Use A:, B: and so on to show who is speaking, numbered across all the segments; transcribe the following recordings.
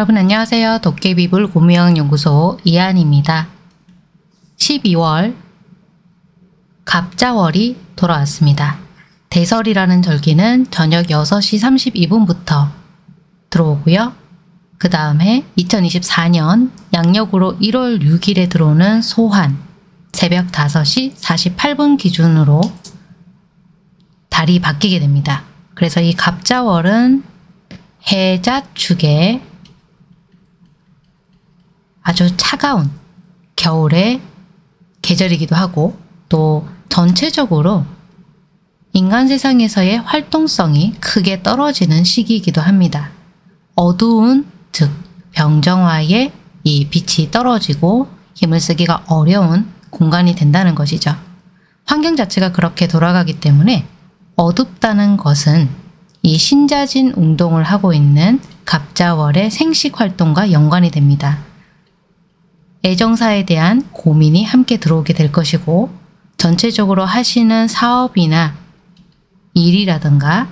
A: 여러분 안녕하세요. 도깨비불 고무형 연구소 이한입니다. 12월 갑자월이 돌아왔습니다. 대설이라는 절기는 저녁 6시 32분부터 들어오고요. 그 다음에 2024년 양력으로 1월 6일에 들어오는 소환 새벽 5시 48분 기준으로 달이 바뀌게 됩니다. 그래서 이 갑자월은 해자축의 아주 차가운 겨울의 계절이기도 하고 또 전체적으로 인간 세상에서의 활동성이 크게 떨어지는 시기이기도 합니다. 어두운 즉 병정화의 이 빛이 떨어지고 힘을 쓰기가 어려운 공간이 된다는 것이죠. 환경 자체가 그렇게 돌아가기 때문에 어둡다는 것은 이 신자진 운동을 하고 있는 갑자월의 생식 활동과 연관이 됩니다. 애정사에 대한 고민이 함께 들어오게 될 것이고 전체적으로 하시는 사업이나 일이라든가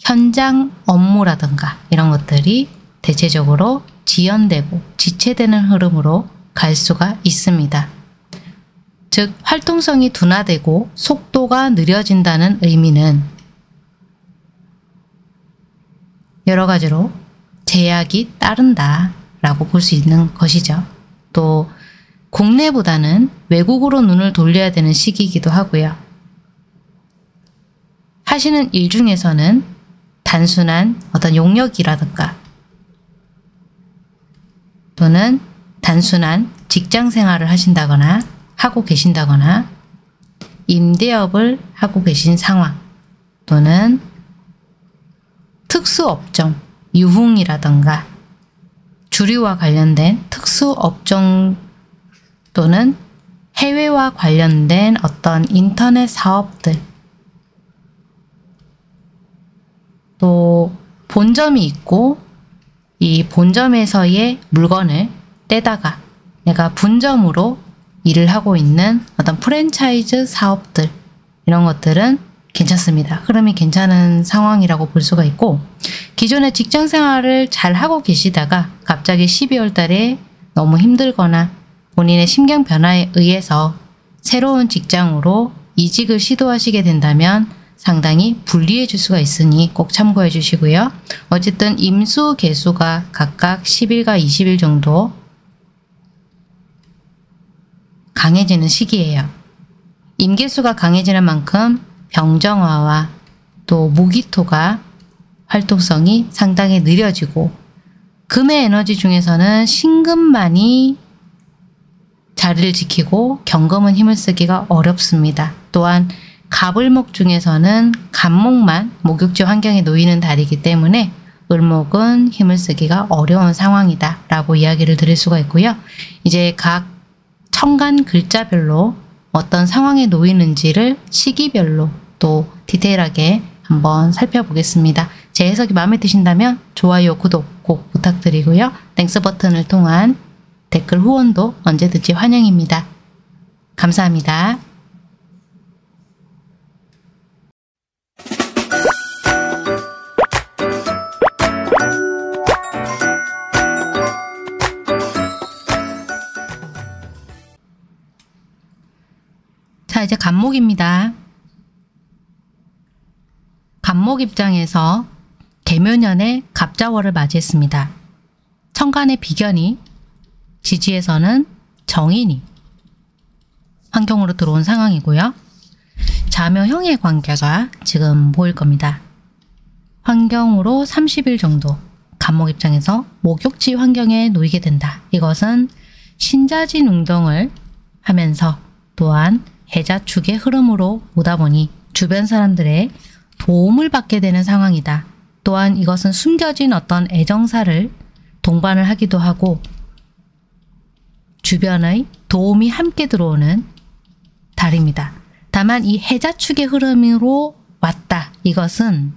A: 현장 업무라든가 이런 것들이 대체적으로 지연되고 지체되는 흐름으로 갈 수가 있습니다. 즉 활동성이 둔화되고 속도가 느려진다는 의미는 여러 가지로 제약이 따른다 라고 볼 수 있는 것이죠. 또 국내보다는 외국으로 눈을 돌려야 되는 시기이기도 하고요. 하시는 일 중에서는 단순한 어떤 용역이라든가 또는 단순한 직장 생활을 하신다거나 하고 계신다거나 임대업을 하고 계신 상황 또는 특수업종, 유흥이라든가 주류와 관련된 특수업종 또는 해외와 관련된 어떤 인터넷 사업들. 또 본점이 있고 이 본점에서의 물건을 떼다가 내가 분점으로 일을 하고 있는 어떤 프랜차이즈 사업들. 이런 것들은 괜찮습니다. 흐름이 괜찮은 상황이라고 볼 수가 있고 기존의 직장 생활을 잘 하고 계시다가 갑자기 12월 달에 너무 힘들거나 본인의 심경 변화에 의해서 새로운 직장으로 이직을 시도하시게 된다면 상당히 불리해질 수가 있으니 꼭 참고해 주시고요. 어쨌든 임수 개수가 각각 10일과 20일 정도 강해지는 시기예요. 임계수가 강해지는 만큼 병정화와 또 무기토가 활동성이 상당히 느려지고 금의 에너지 중에서는 신금만이 자리를 지키고 경금은 힘을 쓰기가 어렵습니다. 또한 갑을목 중에서는 갑목만 목욕지 환경에 놓이는 달이기 때문에 을목은 힘을 쓰기가 어려운 상황이다 라고 이야기를 드릴 수가 있고요. 이제 각 천간 글자별로 어떤 상황에 놓이는지를 시기별로 또 디테일하게 한번 살펴보겠습니다. 제 해석이 마음에 드신다면 좋아요, 구독 꼭 부탁드리고요. Thanks 버튼을 통한 댓글 후원도 언제든지 환영입니다. 감사합니다. 자 이제 간목입니다. 간목 입장에서 개묘년에 갑자월을 맞이했습니다. 천간의 비견이 지지에서는 정인이 환경으로 들어온 상황이고요. 자묘형의 관계가 지금 보일 겁니다. 환경으로 30일 정도 간목 입장에서 목욕지 환경에 놓이게 된다. 이것은 신자진 운동을 하면서 또한 해자축의 흐름으로 오다 보니 주변 사람들의 도움을 받게 되는 상황이다. 또한 이것은 숨겨진 어떤 애정사를 동반을 하기도 하고 주변의 도움이 함께 들어오는 달입니다. 다만 이 해자축의 흐름으로 왔다. 이것은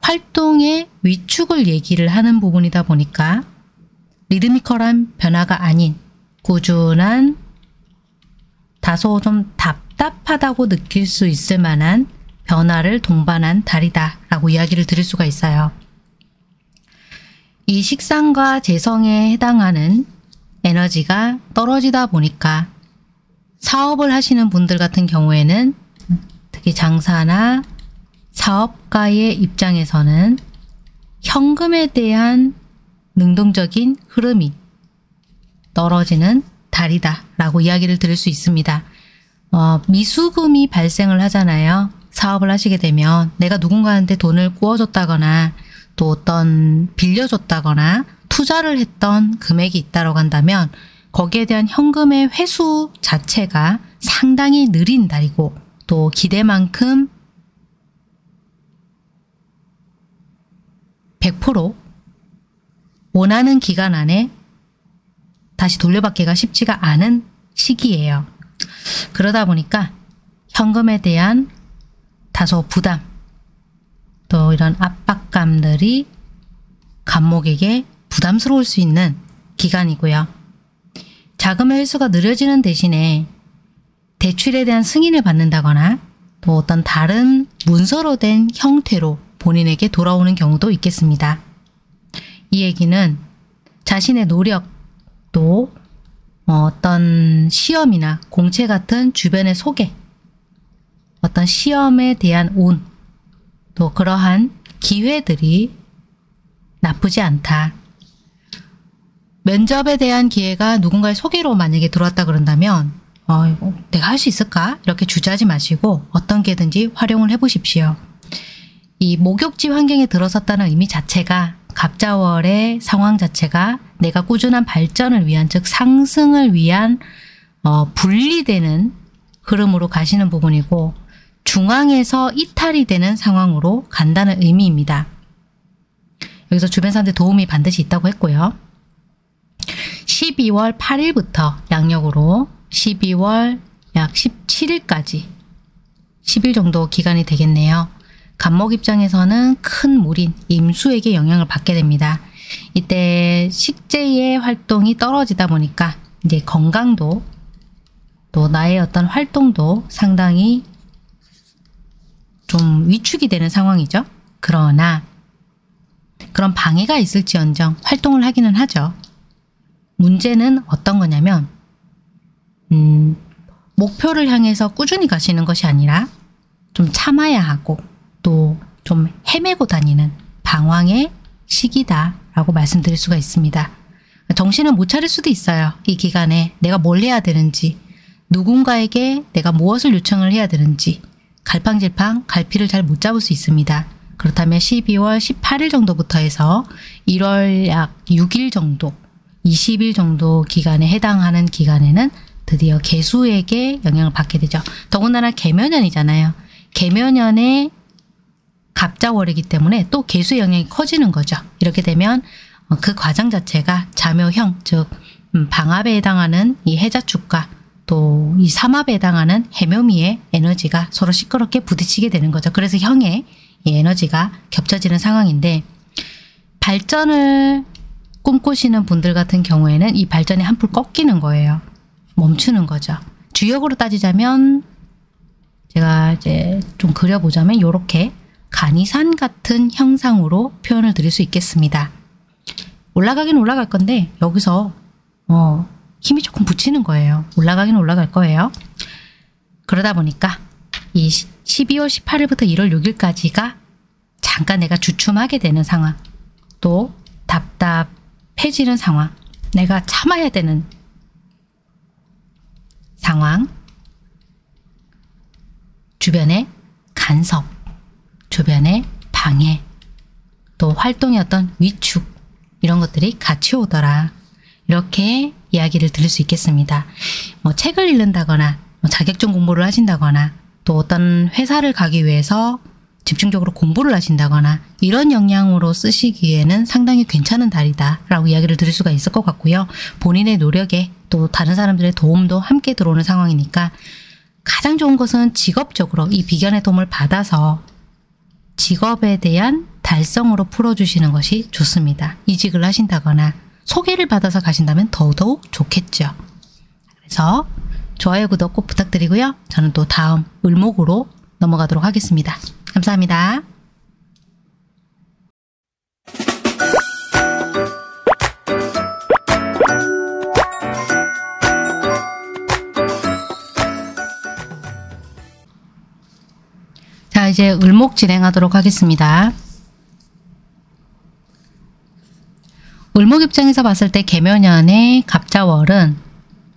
A: 활동의 위축을 얘기를 하는 부분이다 보니까 리드미컬한 변화가 아닌 꾸준한 다소 좀 답답하다고 느낄 수 있을 만한 변화를 동반한 달이다 라고 이야기를 드릴 수가 있어요. 이 식상과 재성에 해당하는 에너지가 떨어지다 보니까 사업을 하시는 분들 같은 경우에는 특히 장사나 사업가의 입장에서는 현금에 대한 능동적인 흐름이 떨어지는 달이다 라고 이야기를 들을 수 있습니다. 어, 미수금이 발생을 하잖아요. 사업을 하시게 되면 내가 누군가한테 돈을 구워줬다거나 또 어떤 빌려줬다거나 투자를 했던 금액이 있다고 한다면 거기에 대한 현금의 회수 자체가 상당히 느린 달이고 또 기대만큼 100% 원하는 기간 안에 다시 돌려받기가 쉽지가 않은 시기예요. 그러다 보니까 현금에 대한 다소 부담 또 이런 압박감들이 감목에게 부담스러울 수 있는 기간이고요. 자금의 회수가 느려지는 대신에 대출에 대한 승인을 받는다거나 또 어떤 다른 문서로 된 형태로 본인에게 돌아오는 경우도 있겠습니다. 이 얘기는 자신의 노력 또 어떤 시험이나 공채 같은 주변의 소개 어떤 시험에 대한 운, 또 그러한 기회들이 나쁘지 않다. 면접에 대한 기회가 누군가의 소개로 만약에 들어왔다 그런다면 어, 내가 할 수 있을까? 이렇게 주저하지 마시고 어떤 게든지 활용을 해보십시오. 이 목욕지 환경에 들어섰다는 의미 자체가 갑자월의 상황 자체가 내가 꾸준한 발전을 위한 즉 상승을 위한 어, 분리되는 흐름으로 가시는 부분이고 중앙에서 이탈이 되는 상황으로 간다는 의미입니다. 여기서 주변 사람들 도움이 반드시 있다고 했고요. 12월 8일부터 양력으로 12월 약 17일까지 10일 정도 기간이 되겠네요. 간목 입장에서는 큰 물인 임수에게 영향을 받게 됩니다. 이때 식재의 활동이 떨어지다 보니까 이제 건강도 또 나의 어떤 활동도 상당히 좀 위축이 되는 상황이죠. 그러나 그런 방해가 있을지언정 활동을 하기는 하죠. 문제는 어떤 거냐면 음, 목표를 향해서 꾸준히 가시는 것이 아니라 좀 참아야 하고 또 좀 헤매고 다니는 방황의 시기다라고 말씀드릴 수가 있습니다. 정신을 못 차릴 수도 있어요. 이 기간에 내가 뭘 해야 되는지 누군가에게 내가 무엇을 요청을 해야 되는지 갈팡질팡 갈피를 잘 못 잡을 수 있습니다. 그렇다면 12월 18일 정도부터 해서 1월 약 6일 정도 20일 정도 기간에 해당하는 기간에는 드디어 개수에게 영향을 받게 되죠. 더군다나 개면연이잖아요. 개면연의 갑자월이기 때문에 또 개수의 영향이 커지는 거죠. 이렇게 되면 그 과정 자체가 자묘형 즉 음, 방압에 해당하는 이 해자축과 또 이 삼합에 해당하는 해묘미의 에너지가 서로 시끄럽게 부딪히게 되는 거죠. 그래서 형의 이 에너지가 겹쳐지는 상황인데 발전을 꿈꾸시는 분들 같은 경우에는 이 발전이 한풀 꺾이는 거예요. 멈추는 거죠. 주역으로 따지자면 제가 이제 좀 그려보자면 이렇게 간이산 같은 형상으로 표현을 드릴 수 있겠습니다. 올라가긴 올라갈 건데 여기서 어, 힘이 조금 붙이는 거예요. 올라가긴 올라갈 거예요. 그러다 보니까 이 12월 18일부터 1월 6일까지가 잠깐 내가 주춤하게 되는 상황 또 답답해지는 상황 내가 참아야 되는 상황 주변의 간섭 주변의 방해 또 어떤 위축 이런 것들이 같이 오더라 이렇게 이야기를 들을 수 있겠습니다. 뭐 책을 읽는다거나 뭐 자격증 공부를 하신다거나 또 어떤 회사를 가기 위해서 집중적으로 공부를 하신다거나 이런 역량으로 쓰시기에는 상당히 괜찮은 달이다 라고 이야기를 들을 수가 있을 것 같고요. 본인의 노력에 또 다른 사람들의 도움도 함께 들어오는 상황이니까 가장 좋은 것은 직업적으로 이 비견의 도움을 받아서 직업에 대한 달성으로 풀어주시는 것이 좋습니다. 이직을 하신다거나 소개를 받아서 가신다면 더더욱 좋겠죠. 그래서 좋아요, 구독 꼭 부탁드리고요. 저는 또 다음 을목으로 넘어가도록 하겠습니다. 감사합니다. 자, 이제 을목 진행하도록 하겠습니다. 을목 입장에서 봤을 때 개묘년의 갑자월은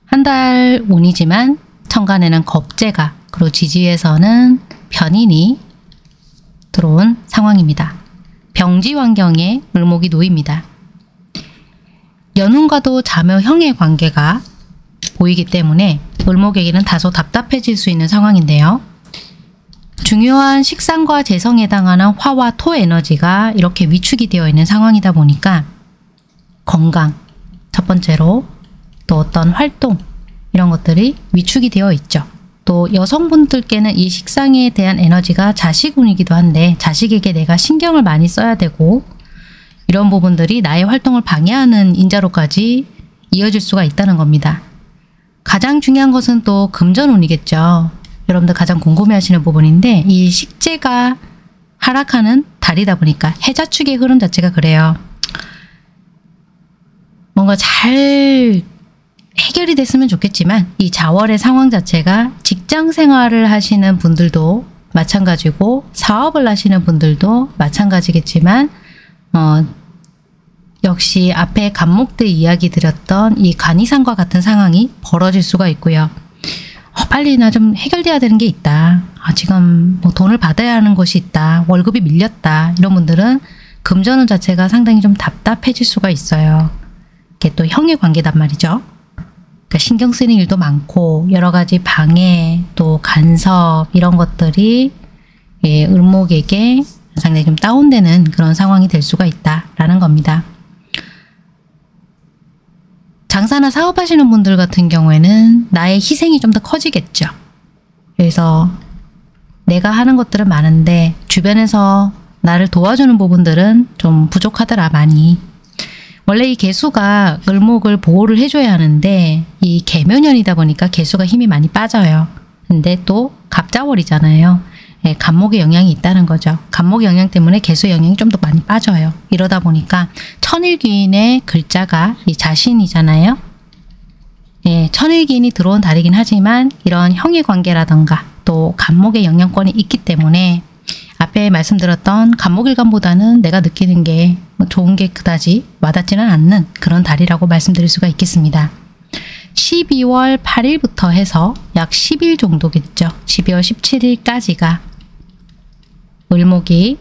A: 한 달 운이지만 천간에는 겁재가 그리고 지지에서는 변인이 들어온 상황입니다. 병지 환경에 을목이 놓입니다. 연운과도 자묘형의 관계가 보이기 때문에 을목에게는 다소 답답해질 수 있는 상황인데요. 중요한 식상과 재성에 해당하는 화와 토 에너지가 이렇게 위축이 되어 있는 상황이다 보니까 건강, 첫 번째로 또 어떤 활동 이런 것들이 위축이 되어 있죠. 또 여성분들께는 이 식상에 대한 에너지가 자식운이기도 한데 자식에게 내가 신경을 많이 써야 되고 이런 부분들이 나의 활동을 방해하는 인자로까지 이어질 수가 있다는 겁니다. 가장 중요한 것은 또 금전운이겠죠. 여러분들 가장 궁금해하시는 부분인데 이 식재가 하락하는 달이다 보니까 해자축의 흐름 자체가 그래요. 뭔가 잘 해결이 됐으면 좋겠지만 이 자월의 상황 자체가 직장 생활을 하시는 분들도 마찬가지고 사업을 하시는 분들도 마찬가지겠지만 어, 역시 앞에 간목대 이야기 드렸던 이 간이상과 같은 상황이 벌어질 수가 있고요. 어, 빨리 나 좀 해결돼야 되는 게 있다. 아, 지금 뭐 돈을 받아야 하는 것이 있다. 월급이 밀렸다. 이런 분들은 금전운 자체가 상당히 좀 답답해질 수가 있어요. 이게 또 형의 관계단 말이죠. 그러니까 신경 쓰는 일도 많고 여러 가지 방해 또 간섭 이런 것들이 예, 을목에게 상당히 좀 다운되는 그런 상황이 될 수가 있다라는 겁니다. 장사나 사업하시는 분들 같은 경우에는 나의 희생이 좀 더 커지겠죠. 그래서 내가 하는 것들은 많은데 주변에서 나를 도와주는 부분들은 좀 부족하더라 많이. 원래 이 개수가 을목을 보호를 해줘야 하는데 이 개묘년이다 보니까 개수가 힘이 많이 빠져요. 근데 또 갑자월이잖아요. 예, 간목의 영향이 있다는 거죠. 간목의 영향 때문에 개수의 영향이 좀 더 많이 빠져요. 이러다 보니까 천일귀인의 글자가 이 자신이잖아요. 예, 천일귀인이 들어온 달이긴 하지만 이런 형의 관계라던가 또 간목의 영향권이 있기 때문에 앞에 말씀드렸던 간목일간보다는 내가 느끼는 게뭐 좋은 게 그다지 와닿지는 않는 그런 달이라고 말씀드릴 수가 있겠습니다. 12월 8일부터 해서 약 10일 정도겠죠. 12월 17일까지가 을목이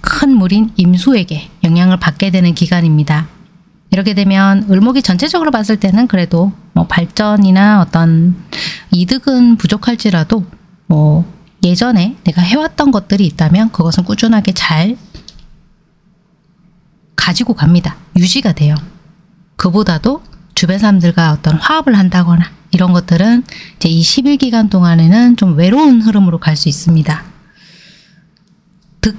A: 큰 물인 임수에게 영향을 받게 되는 기간입니다. 이렇게 되면 을목이 전체적으로 봤을 때는 그래도 뭐 발전이나 어떤 이득은 부족할지라도 뭐 예전에 내가 해왔던 것들이 있다면 그것은 꾸준하게 잘 가지고 갑니다. 유지가 돼요. 그보다도 주변 사람들과 어떤 화합을 한다거나 이런 것들은 이제 이 10일 기간 동안에는 좀 외로운 흐름으로 갈 수 있습니다. 득,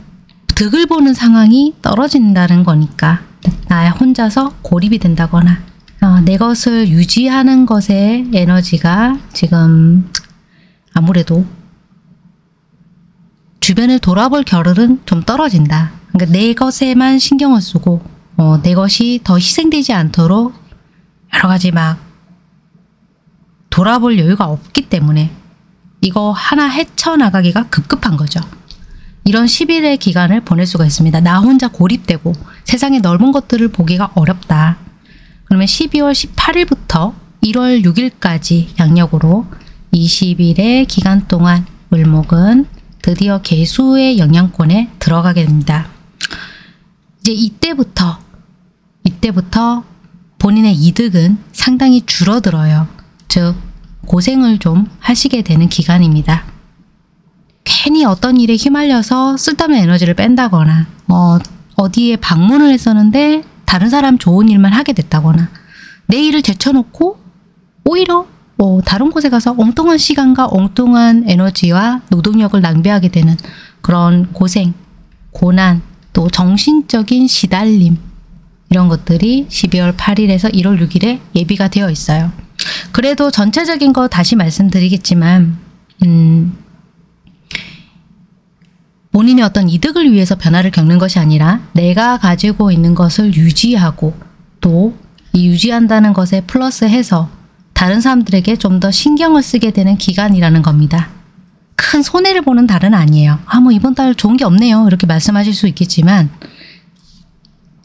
A: 득을 보는 상황이 떨어진다는 거니까 나 혼자서 고립이 된다거나 어, 내 것을 유지하는 것에 에너지가 지금 아무래도 주변을 돌아볼 겨를은 좀 떨어진다. 그러니까 내 것에만 신경을 쓰고 어, 내 것이 더 희생되지 않도록 여러 가지 막 돌아볼 여유가 없기 때문에 이거 하나 헤쳐나가기가 급급한 거죠. 이런 10일의 기간을 보낼 수가 있습니다. 나 혼자 고립되고 세상의 넓은 것들을 보기가 어렵다. 그러면 12월 18일부터 1월 6일까지 양력으로 20일의 기간 동안 을목은 드디어 개수의 영향권에 들어가게 됩니다. 이제 이때부터 이때부터 본인의 이득은 상당히 줄어들어요. 즉 고생을 좀 하시게 되는 기간입니다. 괜히 어떤 일에 휘말려서 쓸데없는 에너지를 뺀다거나 뭐 어디에 방문을 했었는데 다른 사람 좋은 일만 하게 됐다거나 내 일을 제쳐놓고 오히려 뭐 다른 곳에 가서 엉뚱한 시간과 엉뚱한 에너지와 노동력을 낭비하게 되는 그런 고생, 고난, 또 정신적인 시달림 이런 것들이 12월 8일에서 1월 6일에 예비가 되어 있어요. 그래도 전체적인 거 다시 말씀드리겠지만 음, 본인의 어떤 이득을 위해서 변화를 겪는 것이 아니라 내가 가지고 있는 것을 유지하고 또 이 유지한다는 것에 플러스해서 다른 사람들에게 좀 더 신경을 쓰게 되는 기간이라는 겁니다. 큰 손해를 보는 달은 아니에요. 아, 뭐 이번 달 좋은 게 없네요. 이렇게 말씀하실 수 있겠지만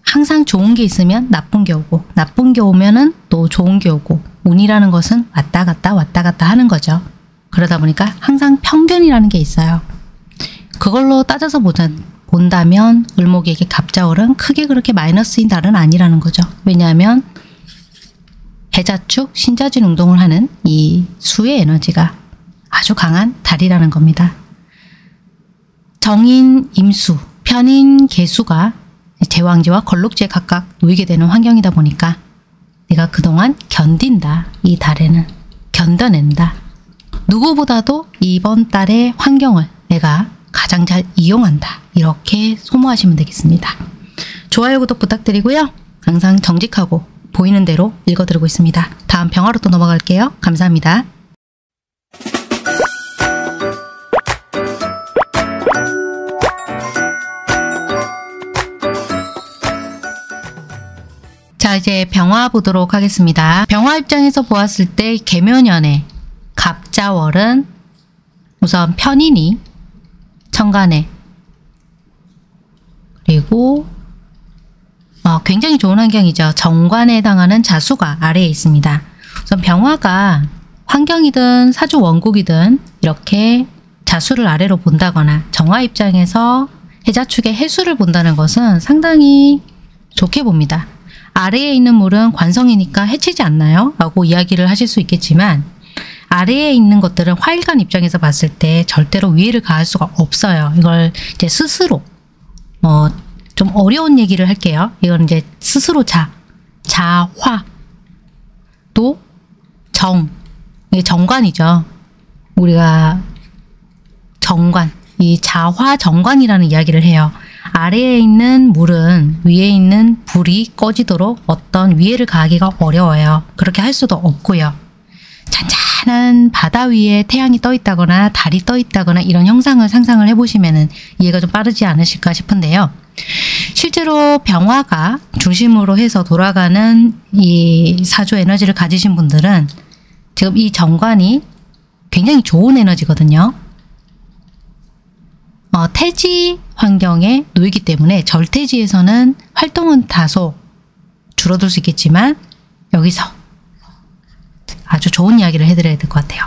A: 항상 좋은 게 있으면 나쁜 게 오고 나쁜 게 오면은 또 좋은 게 오고 운이라는 것은 왔다 갔다 왔다 갔다 하는 거죠. 그러다 보니까 항상 평균이라는 게 있어요. 그걸로 따져서 본다면 을목에게 갑자월은 크게 그렇게 마이너스인 달은 아니라는 거죠. 왜냐하면 해자축, 신자진 운동을 하는 이 수의 에너지가 아주 강한 달이라는 겁니다. 정인, 임수, 편인, 개수가 제왕지와 걸록지에 각각 놓이게 되는 환경이다 보니까 내가 그동안 견딘다. 이 달에는 견뎌낸다. 누구보다도 이번 달의 환경을 내가 가장 잘 이용한다. 이렇게 소모하시면 되겠습니다. 좋아요, 구독 부탁드리고요. 항상 정직하고 보이는 대로 읽어드리고 있습니다. 다음 병화로 또 넘어갈게요. 감사합니다. 자 이제 병화 보도록 하겠습니다. 병화 입장에서 보았을 때 개묘년에 갑자월은 우선 편인이 천간에 그리고 어, 굉장히 좋은 환경이죠. 정관에 해당하는 자수가 아래에 있습니다. 우선 병화가 환경이든 사주 원국이든 이렇게 자수를 아래로 본다거나 정화 입장에서 해자축의 해수를 본다는 것은 상당히 좋게 봅니다. 아래에 있는 물은 관성이니까 해치지 않나요? 라고 이야기를 하실 수 있겠지만 아래에 있는 것들은 화일관 입장에서 봤을 때 절대로 위해를 가할 수가 없어요. 이걸 이제 스스로 뭐 좀 어려운 얘기를 할게요. 이건 이제 스스로 자, 자화, 또 정, 이게 정관이죠. 우리가 정관, 이 자화 정관이라는 이야기를 해요. 아래에 있는 물은 위에 있는 불이 꺼지도록 어떤 위해를 가하기가 어려워요. 그렇게 할 수도 없고요. 잔잔한 바다 위에 태양이 떠 있다거나 달이 떠 있다거나 이런 형상을 상상을 해보시면 이해가 좀 빠르지 않으실까 싶은데요. 실제로 병화가 중심으로 해서 돌아가는 이 사주 에너지를 가지신 분들은 지금 이 정관이 굉장히 좋은 에너지거든요. 어, 태지 환경에 놓이기 때문에 절태지에서는 활동은 다소 줄어들 수 있겠지만 여기서 아주 좋은 이야기를 해드려야 될 것 같아요.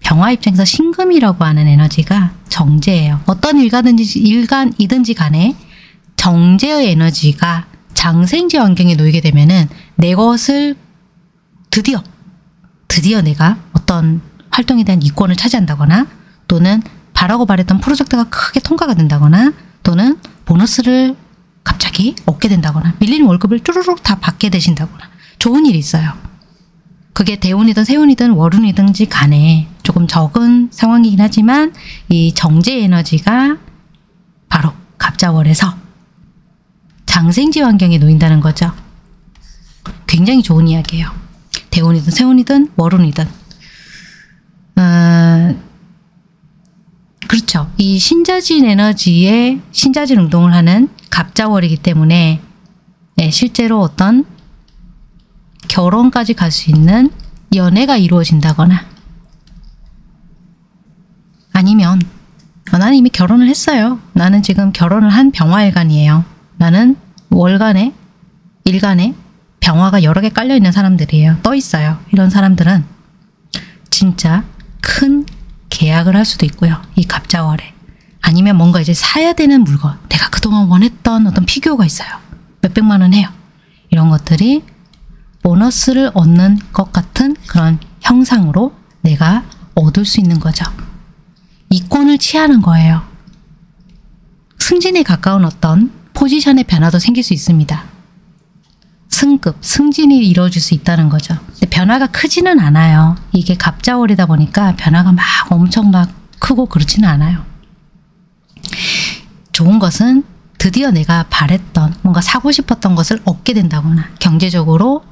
A: 병화 입장에서 신금이라고 하는 에너지가 정제예요. 어떤 일간이든지, 일간이든지 간에 정제의 에너지가 장생지 환경에 놓이게 되면은 내 것을 드디어 드디어 내가 어떤 활동에 대한 이권을 차지한다거나 또는 바라고 바랬던 프로젝트가 크게 통과가 된다거나 또는 보너스를 갑자기 얻게 된다거나 밀리는 월급을 쭈루룩 다 받게 되신다거나 좋은 일이 있어요. 그게 대운이든 세운이든 월운이든지 간에 조금 적은 상황이긴 하지만 이 정제 에너지가 바로 갑자월에서 장생지 환경에 놓인다는 거죠. 굉장히 좋은 이야기예요. 대운이든 세운이든 월운이든 어, 그렇죠. 이 신자진 에너지에 신자진 운동을 하는 갑자월이기 때문에 네, 실제로 어떤 결혼까지 갈 수 있는 연애가 이루어진다거나 아니면 어, 나는 이미 결혼을 했어요. 나는 지금 결혼을 한 병화일간이에요. 나는 월간에 일간에 병화가 여러 개 깔려 있는 사람들이에요. 떠 있어요. 이런 사람들은 진짜 큰 계약을 할 수도 있고요. 이 갑자월에. 아니면 뭔가 이제 사야 되는 물건. 내가 그동안 원했던 어떤 피규어가 있어요. 몇백만 원 해요. 이런 것들이 보너스를 얻는 것 같은 그런 형상으로 내가 얻을 수 있는 거죠. 이권을 취하는 거예요. 승진에 가까운 어떤 포지션의 변화도 생길 수 있습니다. 승급, 승진이 이루어질 수 있다는 거죠. 근데 변화가 크지는 않아요. 이게 갑자월이다 보니까 변화가 막 엄청 막 크고 그렇지는 않아요. 좋은 것은 드디어 내가 바랬던 뭔가 사고 싶었던 것을 얻게 된다거나 경제적으로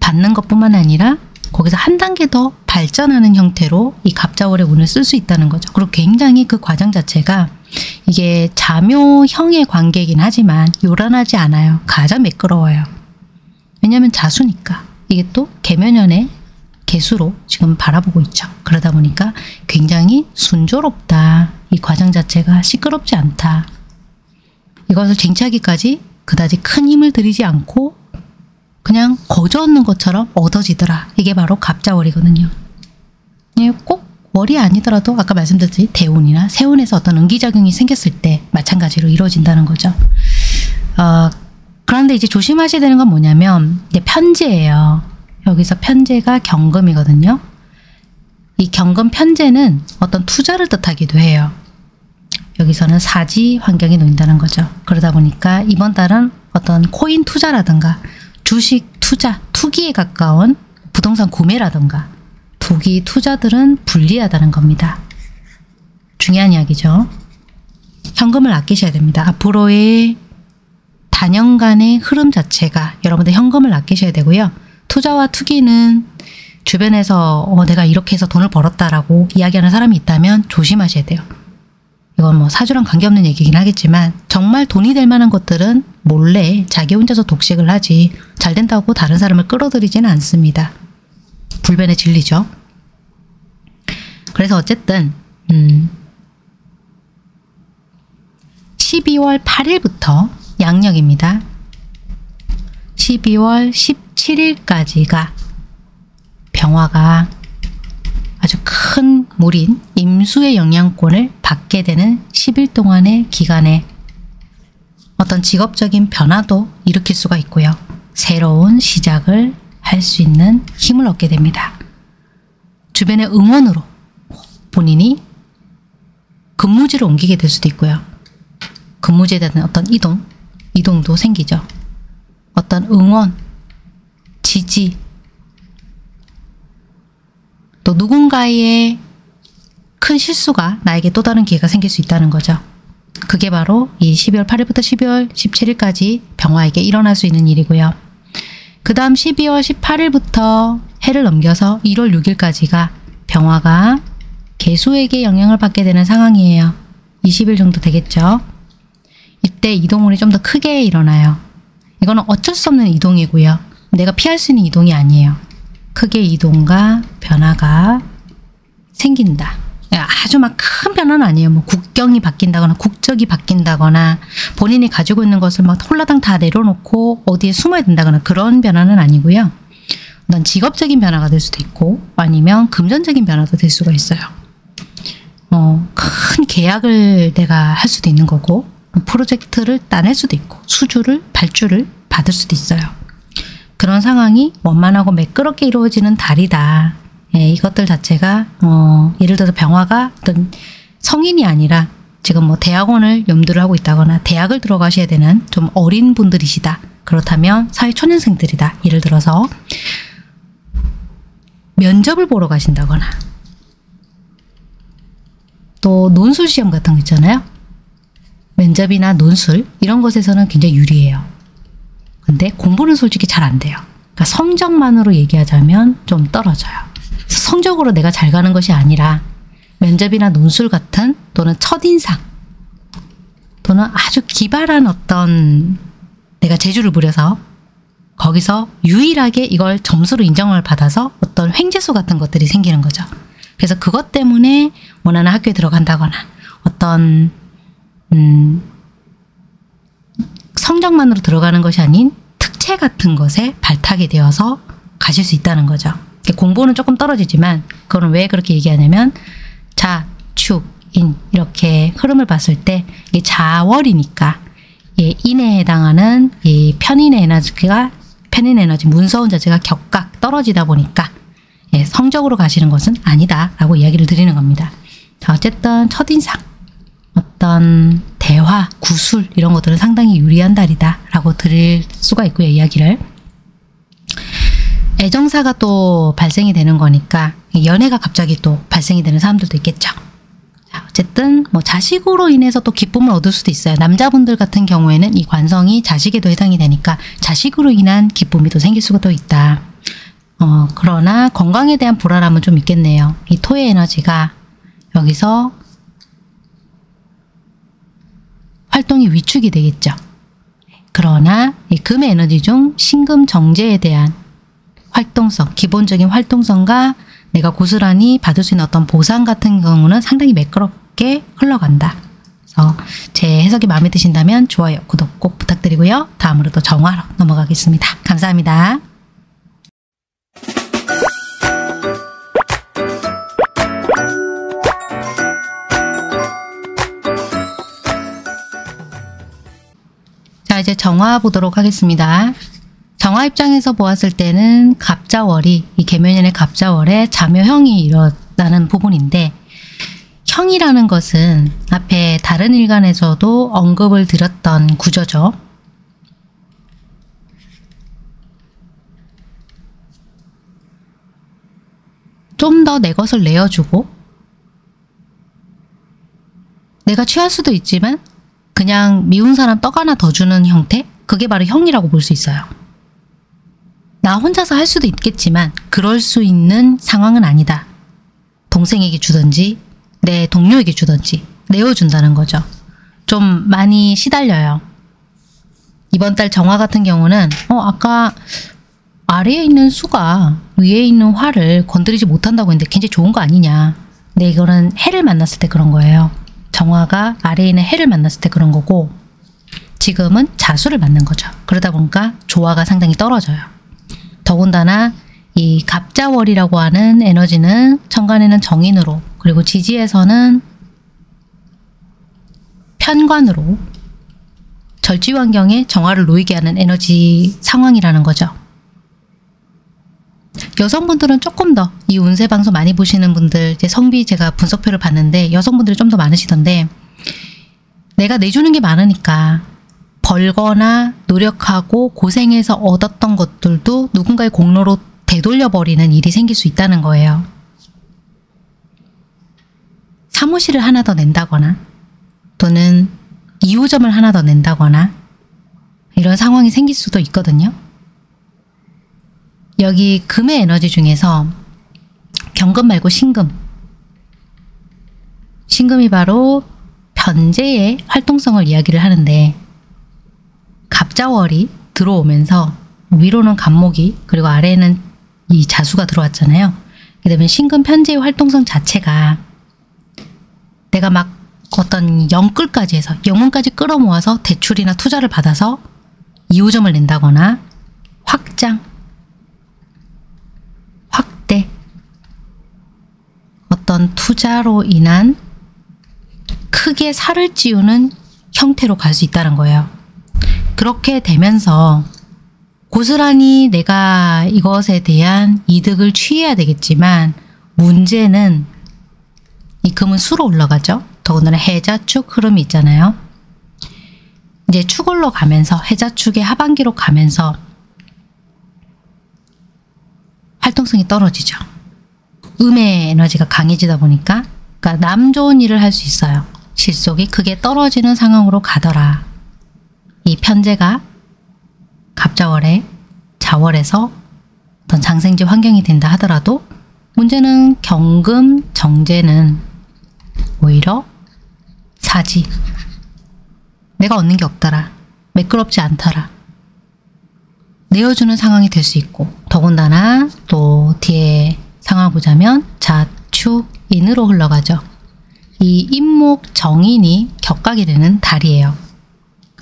A: 받는 것뿐만 아니라 거기서 한 단계 더 발전하는 형태로 이 갑자월의 운을 쓸 수 있다는 거죠. 그리고 굉장히 그 과정 자체가 이게 자묘형의 관계이긴 하지만 요란하지 않아요. 가장 매끄러워요. 왜냐하면 자수니까. 이게 또 개면연의 개수로 지금 바라보고 있죠. 그러다 보니까 굉장히 순조롭다. 이 과정 자체가 시끄럽지 않다. 이것을 쟁취하기까지 그다지 큰 힘을 들이지 않고 그냥 거저 얻는 것처럼 얻어지더라. 이게 바로 갑자월이거든요. 예, 꼭 월이 아니더라도 아까 말씀드렸듯이 대운이나 세운에서 어떤 응기작용이 생겼을 때 마찬가지로 이루어진다는 거죠. 어, 그런데 이제 조심하셔야 되는 건 뭐냐면 이제 편제예요. 여기서 편제가 경금이거든요. 이 경금 편제는 어떤 투자를 뜻하기도 해요. 여기서는 사지 환경에 놓인다는 거죠. 그러다 보니까 이번 달은 어떤 코인 투자라든가 주식 투자, 투기에 가까운 부동산 구매라든가 투기 투자들은 불리하다는 겁니다. 중요한 이야기죠. 현금을 아끼셔야 됩니다. 앞으로의 단연간의 흐름 자체가 여러분들 현금을 아끼셔야 되고요. 투자와 투기는 주변에서 어, 내가 이렇게 해서 돈을 벌었다라고 이야기하는 사람이 있다면 조심하셔야 돼요. 이건 뭐 사주랑 관계없는 얘기긴 하겠지만 정말 돈이 될 만한 것들은 몰래 자기 혼자서 독식을 하지 잘 된다고 다른 사람을 끌어들이지는 않습니다. 불변의 진리죠. 그래서 어쨌든 음 12월 8일부터 양력입니다. 12월 17일까지가 병화가 아주 큰 물인 임수의 영향권을 받게 되는 10일 동안의 기간에 어떤 직업적인 변화도 일으킬 수가 있고요. 새로운 시작을 할 수 있는 힘을 얻게 됩니다. 주변의 응원으로 본인이 근무지를 옮기게 될 수도 있고요. 근무지에 대한 어떤 이동, 이동도 생기죠. 어떤 응원, 지지, 또 누군가의 큰 실수가 나에게 또 다른 기회가 생길 수 있다는 거죠. 그게 바로 이 12월 8일부터 12월 17일까지 병화에게 일어날 수 있는 일이고요. 그 다음 12월 18일부터 해를 넘겨서 1월 6일까지가 병화가 개수에게 영향을 받게 되는 상황이에요. 20일 정도 되겠죠. 이때 이동운이 좀 더 크게 일어나요. 이거는 어쩔 수 없는 이동이고요. 내가 피할 수 있는 이동이 아니에요. 크게 이동과 변화가 생긴다. 아주 막 큰 변화는 아니에요. 뭐 국경이 바뀐다거나 국적이 바뀐다거나 본인이 가지고 있는 것을 막 홀라당 다 내려놓고 어디에 숨어야 된다거나 그런 변화는 아니고요. 어떤 직업적인 변화가 될 수도 있고 아니면 금전적인 변화도 될 수가 있어요. 어, 큰 계약을 내가 할 수도 있는 거고 프로젝트를 따낼 수도 있고 수주를 발주를 받을 수도 있어요. 그런 상황이 원만하고 매끄럽게 이루어지는 달이다. 예, 이것들 자체가 어, 예를 들어서 병화가 어떤 성인이 아니라 지금 뭐 대학원을 염두를 하고 있다거나 대학을 들어가셔야 되는 좀 어린 분들이시다. 그렇다면 사회 초년생들이다. 예를 들어서 면접을 보러 가신다거나 또 논술 시험 같은 거 있잖아요. 면접이나 논술 이런 것에서는 굉장히 유리해요. 근데 공부는 솔직히 잘 안 돼요. 그러니까 성적만으로 얘기하자면 좀 떨어져요. 성적으로 내가 잘 가는 것이 아니라 면접이나 논술 같은 또는 첫인상 또는 아주 기발한 어떤 내가 재주를 부려서 거기서 유일하게 이걸 점수로 인정을 받아서 어떤 횡재수 같은 것들이 생기는 거죠. 그래서 그것 때문에 원하는 학교에 들어간다거나 어떤 음, 성적만으로 들어가는 것이 아닌 특채 같은 것에 발탁이 되어서 가실 수 있다는 거죠. 공부는 조금 떨어지지만 그거는 왜 그렇게 얘기하냐면 자, 축, 인 이렇게 흐름을 봤을 때 이게 자월이니까 예, 인에 해당하는 이 편인의 에너지가 편인 에너지 문서운 자체가 격각 떨어지다 보니까 예, 성적으로 가시는 것은 아니다라고 이야기를 드리는 겁니다. 자, 어쨌든 첫인상 어떤 대화, 구술 이런 것들은 상당히 유리한 달이다라고 드릴 수가 있고요. 이야기를. 애정사가 또 발생이 되는 거니까 연애가 갑자기 또 발생이 되는 사람들도 있겠죠. 자, 어쨌든 뭐 자식으로 인해서 또 기쁨을 얻을 수도 있어요. 남자분들 같은 경우에는 이 관성이 자식에도 해당이 되니까 자식으로 인한 기쁨이 또 생길 또 있다. 어, 그러나 건강에 대한 불안함은 좀 있겠네요. 이 토의 에너지가 여기서 활동이 위축이 되겠죠. 그러나 이 금의 에너지 중 신금 정제에 대한 활동성, 기본적인 활동성과 내가 고스란히 받을 수 있는 어떤 보상 같은 경우는 상당히 매끄럽게 흘러간다. 그래서 제 해석이 마음에 드신다면 좋아요, 구독 꼭 부탁드리고요. 다음으로 또 정화로 넘어가겠습니다. 감사합니다. 자, 이제 정화 보도록 하겠습니다. 정화 입장에서 보았을 때는 갑자월이, 이 개묘년의 갑자월에 자묘형이 일어나는 부분인데, 형이라는 것은 앞에 다른 일간에서도 언급을 드렸던 구조죠. 좀 더 내 것을 내어주고, 내가 취할 수도 있지만, 그냥 미운 사람 떡 하나 더 주는 형태? 그게 바로 형이라고 볼 수 있어요. 나 혼자서 할 수도 있겠지만 그럴 수 있는 상황은 아니다. 동생에게 주든지 내 동료에게 주든지 내어준다는 거죠. 좀 많이 시달려요. 이번 달 정화 같은 경우는 어 아까 아래에 있는 수가 위에 있는 화를 건드리지 못한다고 했는데 굉장히 좋은 거 아니냐. 근데 이거는 해를 만났을 때 그런 거예요. 정화가 아래에 있는 해를 만났을 때 그런 거고 지금은 자수를 만난 거죠. 그러다 보니까 조화가 상당히 떨어져요. 더군다나 이 갑자월이라고 하는 에너지는 천간에는 정인으로 그리고 지지에서는 편관으로 절지 환경에 정화를 놓이게 하는 에너지 상황이라는 거죠. 여성분들은 조금 더 이 운세 방송 많이 보시는 분들 이제 성비 제가 분석표를 봤는데 여성분들이 좀 더 많으시던데 내가 내주는 게 많으니까 벌거나 노력하고 고생해서 얻었던 것들도 누군가의 공로로 되돌려버리는 일이 생길 수 있다는 거예요. 사무실을 하나 더 낸다거나 또는 2호점을 하나 더 낸다거나 이런 상황이 생길 수도 있거든요. 여기 금의 에너지 중에서 경금 말고 신금. 신금이 바로 변제의 활동성을 이야기를 하는데 갑자월이 들어오면서 위로는 간목이 그리고 아래에는 이 자수가 들어왔잖아요. 그다음에 신금 편제의 활동성 자체가 내가 막 어떤 영끌까지 해서 영혼까지 끌어모아서 대출이나 투자를 받아서 2호점을 낸다거나 확장 확대 어떤 투자로 인한 크게 살을 찌우는 형태로 갈 수 있다는 거예요. 그렇게 되면서 고스란히 내가 이것에 대한 이득을 취해야 되겠지만 문제는 이 금은 수로 올라가죠. 더군다나 해자축 흐름이 있잖아요. 이제 축을로 가면서 해자축의 하반기로 가면서 활동성이 떨어지죠. 음의 에너지가 강해지다 보니까 그러니까 남 좋은 일을 할 수 있어요. 실속이 크게 떨어지는 상황으로 가더라. 이 편제가 갑자월에 자월에서 어떤 장생지 환경이 된다 하더라도 문제는 경금 정제는 오히려 사지 내가 얻는 게 없더라 매끄럽지 않더라 내어주는 상황이 될 수 있고 더군다나 또 뒤에 상황을 보자면 자축인으로 흘러가죠. 이 임목 정인이 격각이 되는 달이에요.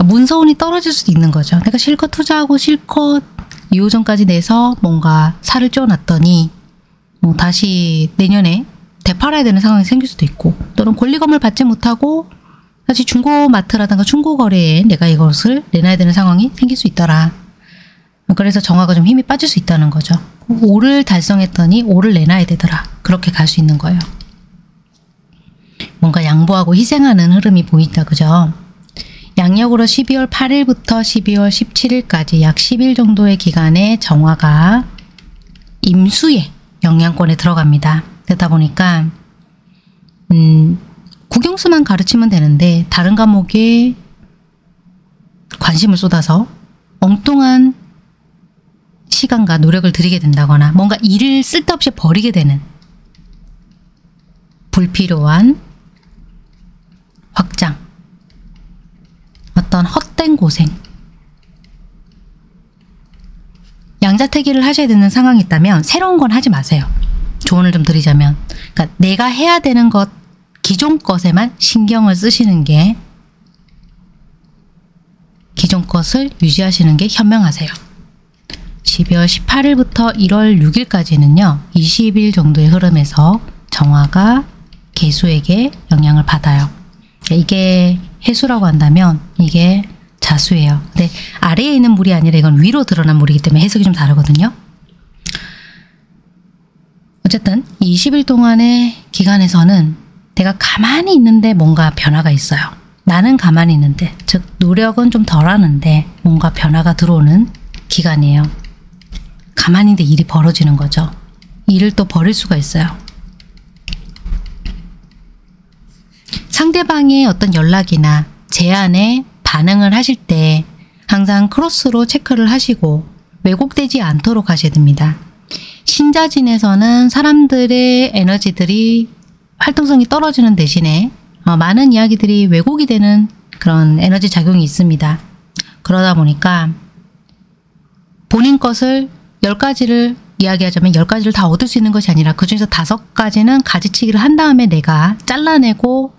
A: 그러니까 문서운이 떨어질 수도 있는 거죠. 내가 실컷 투자하고 실컷 2호전까지 내서 뭔가 살을 쪄놨더니 뭐 다시 내년에 되팔아야 되는 상황이 생길 수도 있고 또는 권리금을 받지 못하고 다시 중고마트라든가 중고거래에 내가 이것을 내놔야 되는 상황이 생길 수 있더라. 그래서 정화가 좀 힘이 빠질 수 있다는 거죠. 5를 달성했더니 5를 내놔야 되더라. 그렇게 갈 수 있는 거예요. 뭔가 양보하고 희생하는 흐름이 보인다. 그죠? 양력으로 12월 8일부터 12월 17일까지 약 10일 정도의 기간에 정화가 임수의 영향권에 들어갑니다. 그러다 보니까 음, 국영수만 가르치면 되는데 다른 과목에 관심을 쏟아서 엉뚱한 시간과 노력을 들이게 된다거나 뭔가 일을 쓸데없이 버리게 되는 불필요한 확장 어떤 헛된 고생 전자태기를 하셔야 되는 상황이 있다면 새로운 건 하지 마세요. 조언을 좀 드리자면 그러니까 내가 해야 되는 것 기존 것에만 신경을 쓰시는 게 기존 것을 유지하시는 게 현명하세요. 12월 18일부터 1월 6일까지는요. 20일 정도의 흐름에서 정화가 개수에게 영향을 받아요. 이게 해수라고 한다면 이게 자수예요. 근데 아래에 있는 물이 아니라 이건 위로 드러난 물이기 때문에 해석이 좀 다르거든요. 어쨌든 20일 동안의 기간에서는 내가 가만히 있는데 뭔가 변화가 있어요. 나는 가만히 있는데, 즉 노력은 좀 덜하는데 뭔가 변화가 들어오는 기간이에요. 가만히 있는데 일이 벌어지는 거죠. 일을 또 버릴 수가 있어요. 상대방의 어떤 연락이나 제안에 반응을 하실 때 항상 크로스로 체크를 하시고 왜곡되지 않도록 하셔야 됩니다. 신자진에서는 사람들의 에너지들이 활동성이 떨어지는 대신에 어, 많은 이야기들이 왜곡이 되는 그런 에너지 작용이 있습니다. 그러다 보니까 본인 것을 10가지를 이야기하자면 10가지를 다 얻을 수 있는 것이 아니라 그 중에서 다섯 가지는 가지치기를 한 다음에 내가 잘라내고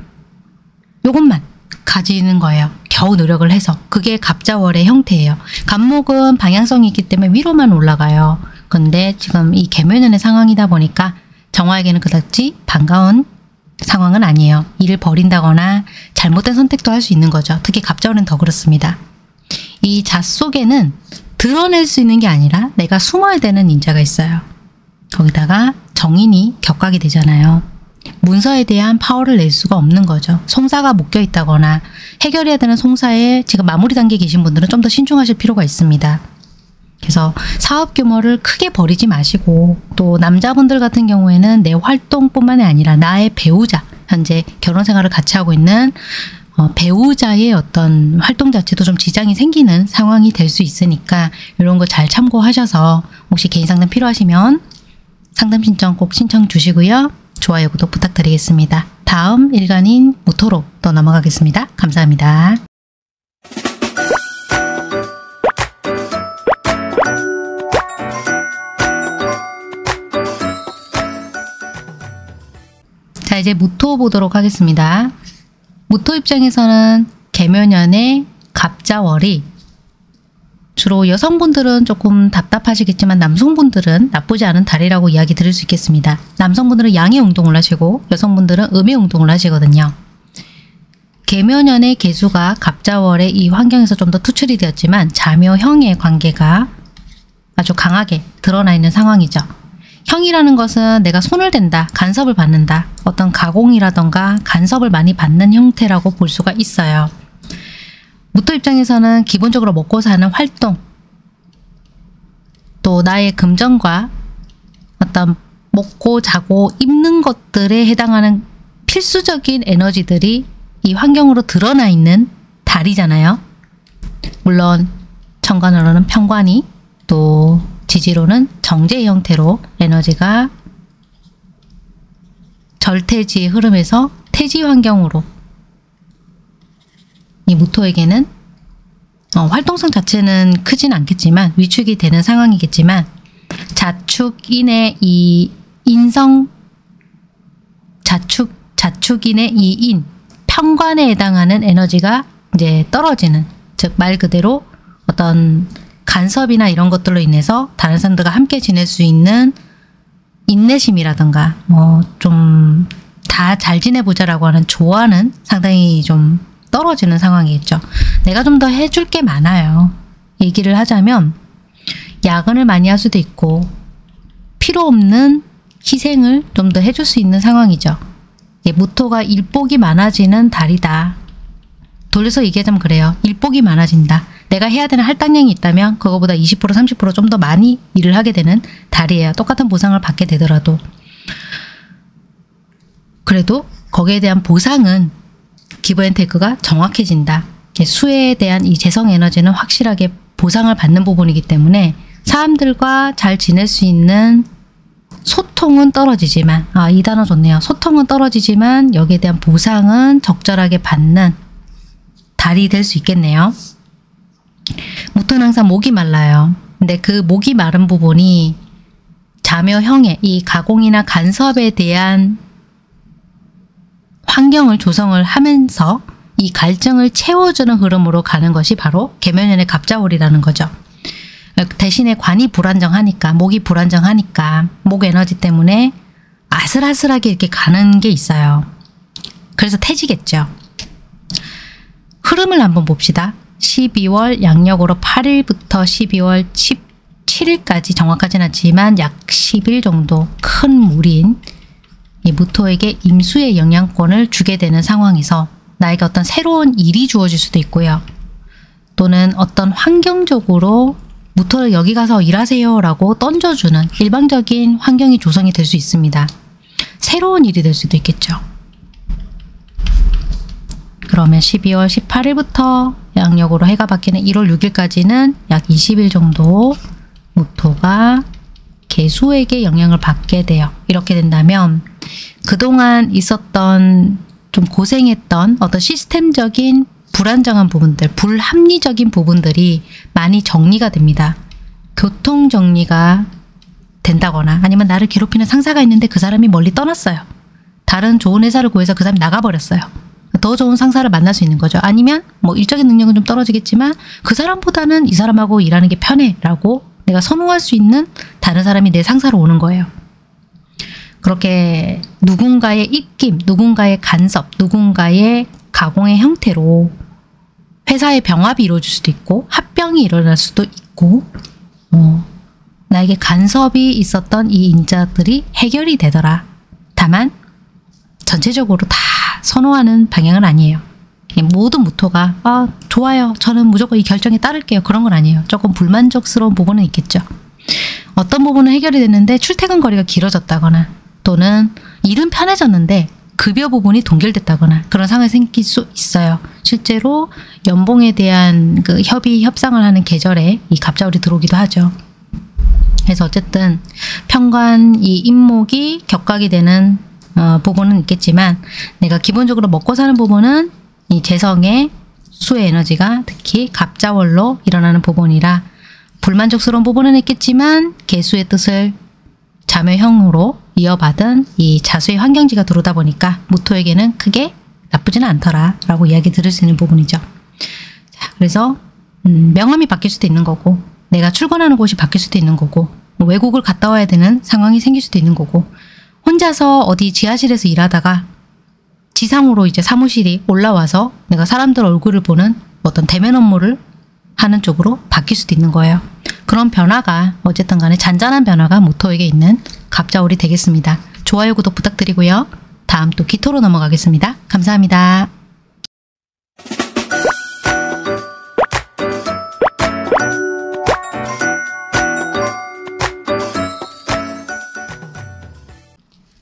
A: 요것만 가지는 거예요. 겨우 노력을 해서. 그게 갑자월의 형태예요. 갑목은 방향성이 있기 때문에 위로만 올라가요. 근데 지금 이 개묘년의 상황이다 보니까 정화에게는 그다지 반가운 상황은 아니에요. 일을 버린다거나 잘못된 선택도 할 수 있는 거죠. 특히 갑자월은 더 그렇습니다. 이자 속에는 드러낼 수 있는 게 아니라 내가 숨어야 되는 인자가 있어요. 거기다가 정인이 격각이 되잖아요. 문서에 대한 파워를 낼 수가 없는 거죠. 송사가 묶여 있다거나 해결해야 되는 송사에 지금 마무리 단계에 계신 분들은 좀 더 신중하실 필요가 있습니다. 그래서 사업 규모를 크게 버리지 마시고 또 남자분들 같은 경우에는 내 활동뿐만이 아니라 나의 배우자 현재 결혼 생활을 같이 하고 있는 어, 배우자의 어떤 활동 자체도 좀 지장이 생기는 상황이 될 수 있으니까 이런 거 잘 참고하셔서 혹시 개인 상담 필요하시면 상담 신청 꼭 신청 주시고요. 좋아요, 구독 부탁드리겠습니다. 다음 일간인 무토로 또 넘어가겠습니다. 감사합니다. 자 이제 무토 보도록 하겠습니다. 무토 입장에서는 개묘년의 갑자월이 주로 여성분들은 조금 답답하시겠지만 남성분들은 나쁘지 않은 달이라고 이야기 드릴 수 있겠습니다. 남성분들은 양의 운동을 하시고 여성분들은 음의 운동을 하시거든요. 개묘년의 개수가 갑자월의 이 환경에서 좀 더 투출이 되었지만 자묘형의 관계가 아주 강하게 드러나 있는 상황이죠. 형이라는 것은 내가 손을 댄다, 간섭을 받는다, 어떤 가공이라던가 간섭을 많이 받는 형태라고 볼 수가 있어요. 무토 입장에서는 기본적으로 먹고 사는 활동, 또 나의 금전과 어떤 먹고 자고 입는 것들에 해당하는 필수적인 에너지들이 이 환경으로 드러나 있는 달이잖아요. 물론 천간으로는 평관이 또 지지로는 정제 형태로 에너지가 절태지의 흐름에서 태지 환경으로 이 무토에게는 어, 활동성 자체는 크진 않겠지만 위축이 되는 상황이겠지만 자축인의 이 인성 자축 자축인의 이 인 평관에 해당하는 에너지가 이제 떨어지는 즉 말 그대로 어떤 간섭이나 이런 것들로 인해서 다른 사람들과 함께 지낼 수 있는 인내심이라든가 뭐 좀 다 잘 지내보자라고 하는 좋아는 상당히 좀 떨어지는 상황이겠죠. 내가 좀 더 해줄 게 많아요. 얘기를 하자면 야근을 많이 할 수도 있고 필요 없는 희생을 좀 더 해줄 수 있는 상황이죠. 무토가 일복이 많아지는 달이다. 돌려서 얘기하자면 그래요. 일복이 많아진다. 내가 해야 되는 할당량이 있다면 그거보다 20% 30%좀 더 많이 일을 하게 되는 달이에요. 똑같은 보상을 받게 되더라도. 그래도 거기에 대한 보상은 기브앤테이크가 정확해진다. 수에 대한 이 재성 에너지는 확실하게 보상을 받는 부분이기 때문에 사람들과 잘 지낼 수 있는 소통은 떨어지지만 아 이 단어 좋네요. 소통은 떨어지지만 여기에 대한 보상은 적절하게 받는 달이 될 수 있겠네요. 무토는 항상 목이 말라요. 근데 그 목이 마른 부분이 자묘형의 이 가공이나 간섭에 대한 환경을 조성을 하면서 이 갈증을 채워주는 흐름으로 가는 것이 바로 개면연의 갑자월이라는 거죠. 대신에 관이 불안정하니까 목이 불안정하니까 목 에너지 때문에 아슬아슬하게 이렇게 가는 게 있어요. 그래서 태지겠죠. 흐름을 한번 봅시다. 12월 양력으로 8일부터 12월 17일까지 정확하진 않지만 약 10일 정도 큰 물인 이 무토에게 임수의 영향권을 주게 되는 상황에서 나에게 어떤 새로운 일이 주어질 수도 있고요. 또는 어떤 환경적으로 무토를 여기 가서 일하세요 라고 던져주는 일방적인 환경이 조성이 될 수 있습니다. 새로운 일이 될 수도 있겠죠. 그러면 12월 18일부터 양력으로 해가 바뀌는 1월 6일까지는 약 20일 정도 무토가 개수에게 영향을 받게 돼요. 이렇게 된다면 그동안 있었던 좀 고생했던 어떤 시스템적인 불안정한 부분들, 불합리적인 부분들이 많이 정리가 됩니다. 교통 정리가 된다거나 아니면 나를 괴롭히는 상사가 있는데 그 사람이 멀리 떠났어요. 다른 좋은 회사를 구해서 그 사람이 나가버렸어요. 더 좋은 상사를 만날 수 있는 거죠. 아니면 뭐 일적인 능력은 좀 떨어지겠지만 그 사람보다는 이 사람하고 일하는 게 편해 라고 내가 선호할 수 있는 다른 사람이 내 상사로 오는 거예요. 그렇게 누군가의 입김, 누군가의 간섭, 누군가의 가공의 형태로 회사의 병합이 이루어질 수도 있고 합병이 일어날 수도 있고 어, 나에게 간섭이 있었던 이 인자들이 해결이 되더라. 다만 전체적으로 다 선호하는 방향은 아니에요. 모든 무토가 아 좋아요. 저는 무조건 이 결정에 따를게요. 그런 건 아니에요. 조금 불만족스러운 부분은 있겠죠. 어떤 부분은 해결이 됐는데 출퇴근 거리가 길어졌다거나 또는 일은 편해졌는데 급여 부분이 동결됐다거나 그런 상황이 생길 수 있어요. 실제로 연봉에 대한 그 협의 협상을 하는 계절에 이 갑자월이 들어오기도 하죠. 그래서 어쨌든 편관 이 임목이 격각이 되는 어, 부분은 있겠지만 내가 기본적으로 먹고 사는 부분은 이 재성의 수의 에너지가 특히 갑자월로 일어나는 부분이라 불만족스러운 부분은 있겠지만 개수의 뜻을 자매형으로 이어받은 이 자수의 환경지가 들어오다 보니까 무토에게는 크게 나쁘지는 않더라 라고 이야기 들을 수 있는 부분이죠. 자, 그래서 음, 명함이 바뀔 수도 있는 거고 내가 출근하는 곳이 바뀔 수도 있는 거고 뭐 외국을 갔다 와야 되는 상황이 생길 수도 있는 거고 혼자서 어디 지하실에서 일하다가 지상으로 이제 사무실이 올라와서 내가 사람들 얼굴을 보는 어떤 대면 업무를 하는 쪽으로 바뀔 수도 있는 거예요. 그런 변화가 어쨌든 간에 잔잔한 변화가 모토에게 있는 갑자올이 되겠습니다. 좋아요, 구독 부탁드리고요. 다음 또 기토로 넘어가겠습니다. 감사합니다.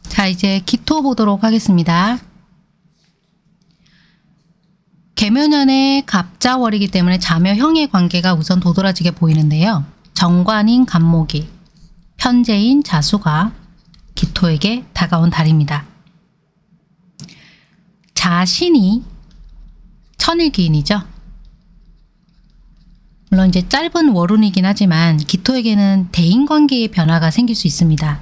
A: 자, 이제 기토 보도록 하겠습니다. 개묘년의 갑자월이기 때문에 자묘형의 관계가 우선 도드라지게 보이는데요. 정관인 간목이, 편재인 자수가 기토에게 다가온 달입니다. 자신이 천일기인이죠. 물론 이제 짧은 월운이긴 하지만 기토에게는 대인관계의 변화가 생길 수 있습니다.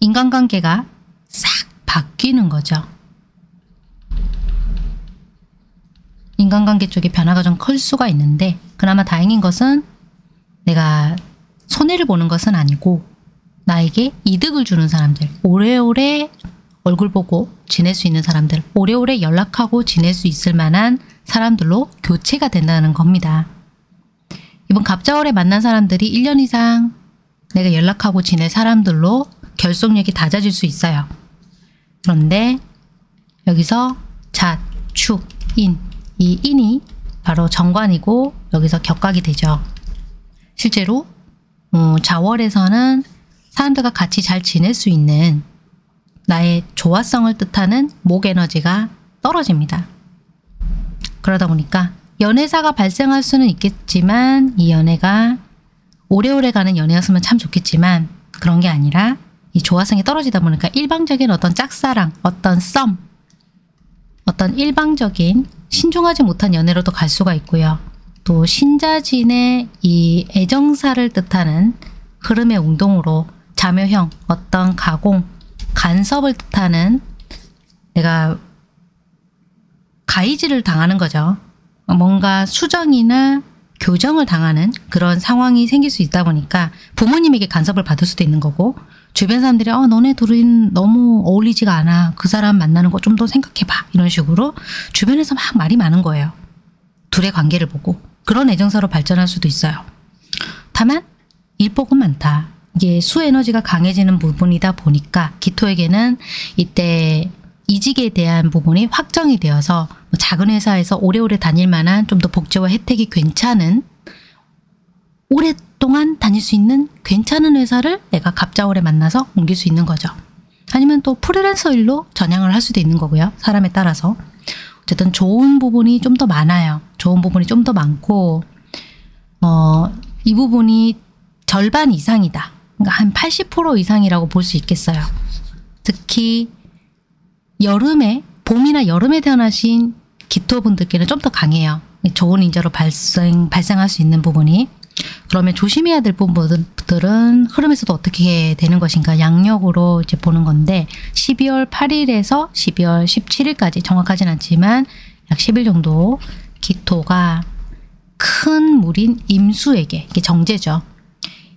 A: 인간관계가 싹 바뀌는 거죠. 인간관계 쪽에 변화가 좀 클 수가 있는데 그나마 다행인 것은 내가 손해를 보는 것은 아니고 나에게 이득을 주는 사람들 오래오래 얼굴 보고 지낼 수 있는 사람들 오래오래 연락하고 지낼 수 있을 만한 사람들로 교체가 된다는 겁니다. 이번 갑자월에 만난 사람들이 1년 이상 내가 연락하고 지낼 사람들로 결속력이 낮아질 수 있어요. 그런데 여기서 자, 축, 인, 이 인이 바로 정관이고 여기서 격각이 되죠. 실제로 어, 자월에서는 사람들과 같이 잘 지낼 수 있는 나의 조화성을 뜻하는 목 에너지가 떨어집니다. 그러다 보니까 연애사가 발생할 수는 있겠지만 이 연애가 오래오래 가는 연애였으면 참 좋겠지만 그런 게 아니라 이 조화성이 떨어지다 보니까 일방적인 어떤 짝사랑, 어떤 썸, 어떤 일방적인 신중하지 못한 연애로도 갈 수가 있고요. 또 신자진의 이 애정사를 뜻하는 흐름의 운동으로 자묘형, 어떤 가공, 간섭을 뜻하는 내가 가이지를 당하는 거죠. 뭔가 수정이나 교정을 당하는 그런 상황이 생길 수 있다 보니까 부모님에게 간섭을 받을 수도 있는 거고 주변 사람들이 어 너네 둘은 너무 어울리지가 않아 그 사람 만나는 거 좀 더 생각해봐 이런 식으로 주변에서 막 말이 많은 거예요. 둘의 관계를 보고 그런 애정사로 발전할 수도 있어요. 다만 일복은 많다. 이게 수 에너지가 강해지는 부분이다 보니까 기토에게는 이때 이직에 대한 부분이 확정이 되어서 뭐 작은 회사에서 오래오래 다닐 만한 좀 더 복지와 혜택이 괜찮은 오랫동안 다닐 수 있는 괜찮은 회사를 내가 갑자월에 만나서 옮길 수 있는 거죠. 아니면 또 프리랜서 일로 전향을 할 수도 있는 거고요. 사람에 따라서. 어쨌든 좋은 부분이 좀 더 많아요. 좋은 부분이 좀 더 많고 어, 이 부분이 절반 이상이다. 그러니까 한 80% 이상이라고 볼 수 있겠어요. 특히 여름에 봄이나 여름에 태어나신 기토분들께는 좀 더 강해요. 좋은 인자로 발생, 발생할 수 있는 부분이 그러면 조심해야 될 부분들은 흐름에서도 어떻게 되는 것인가 양력으로 이제 보는 건데 12월 8일에서 12월 17일까지 정확하진 않지만 약 10일 정도 기토가 큰 물인 임수에게 이게 정제죠.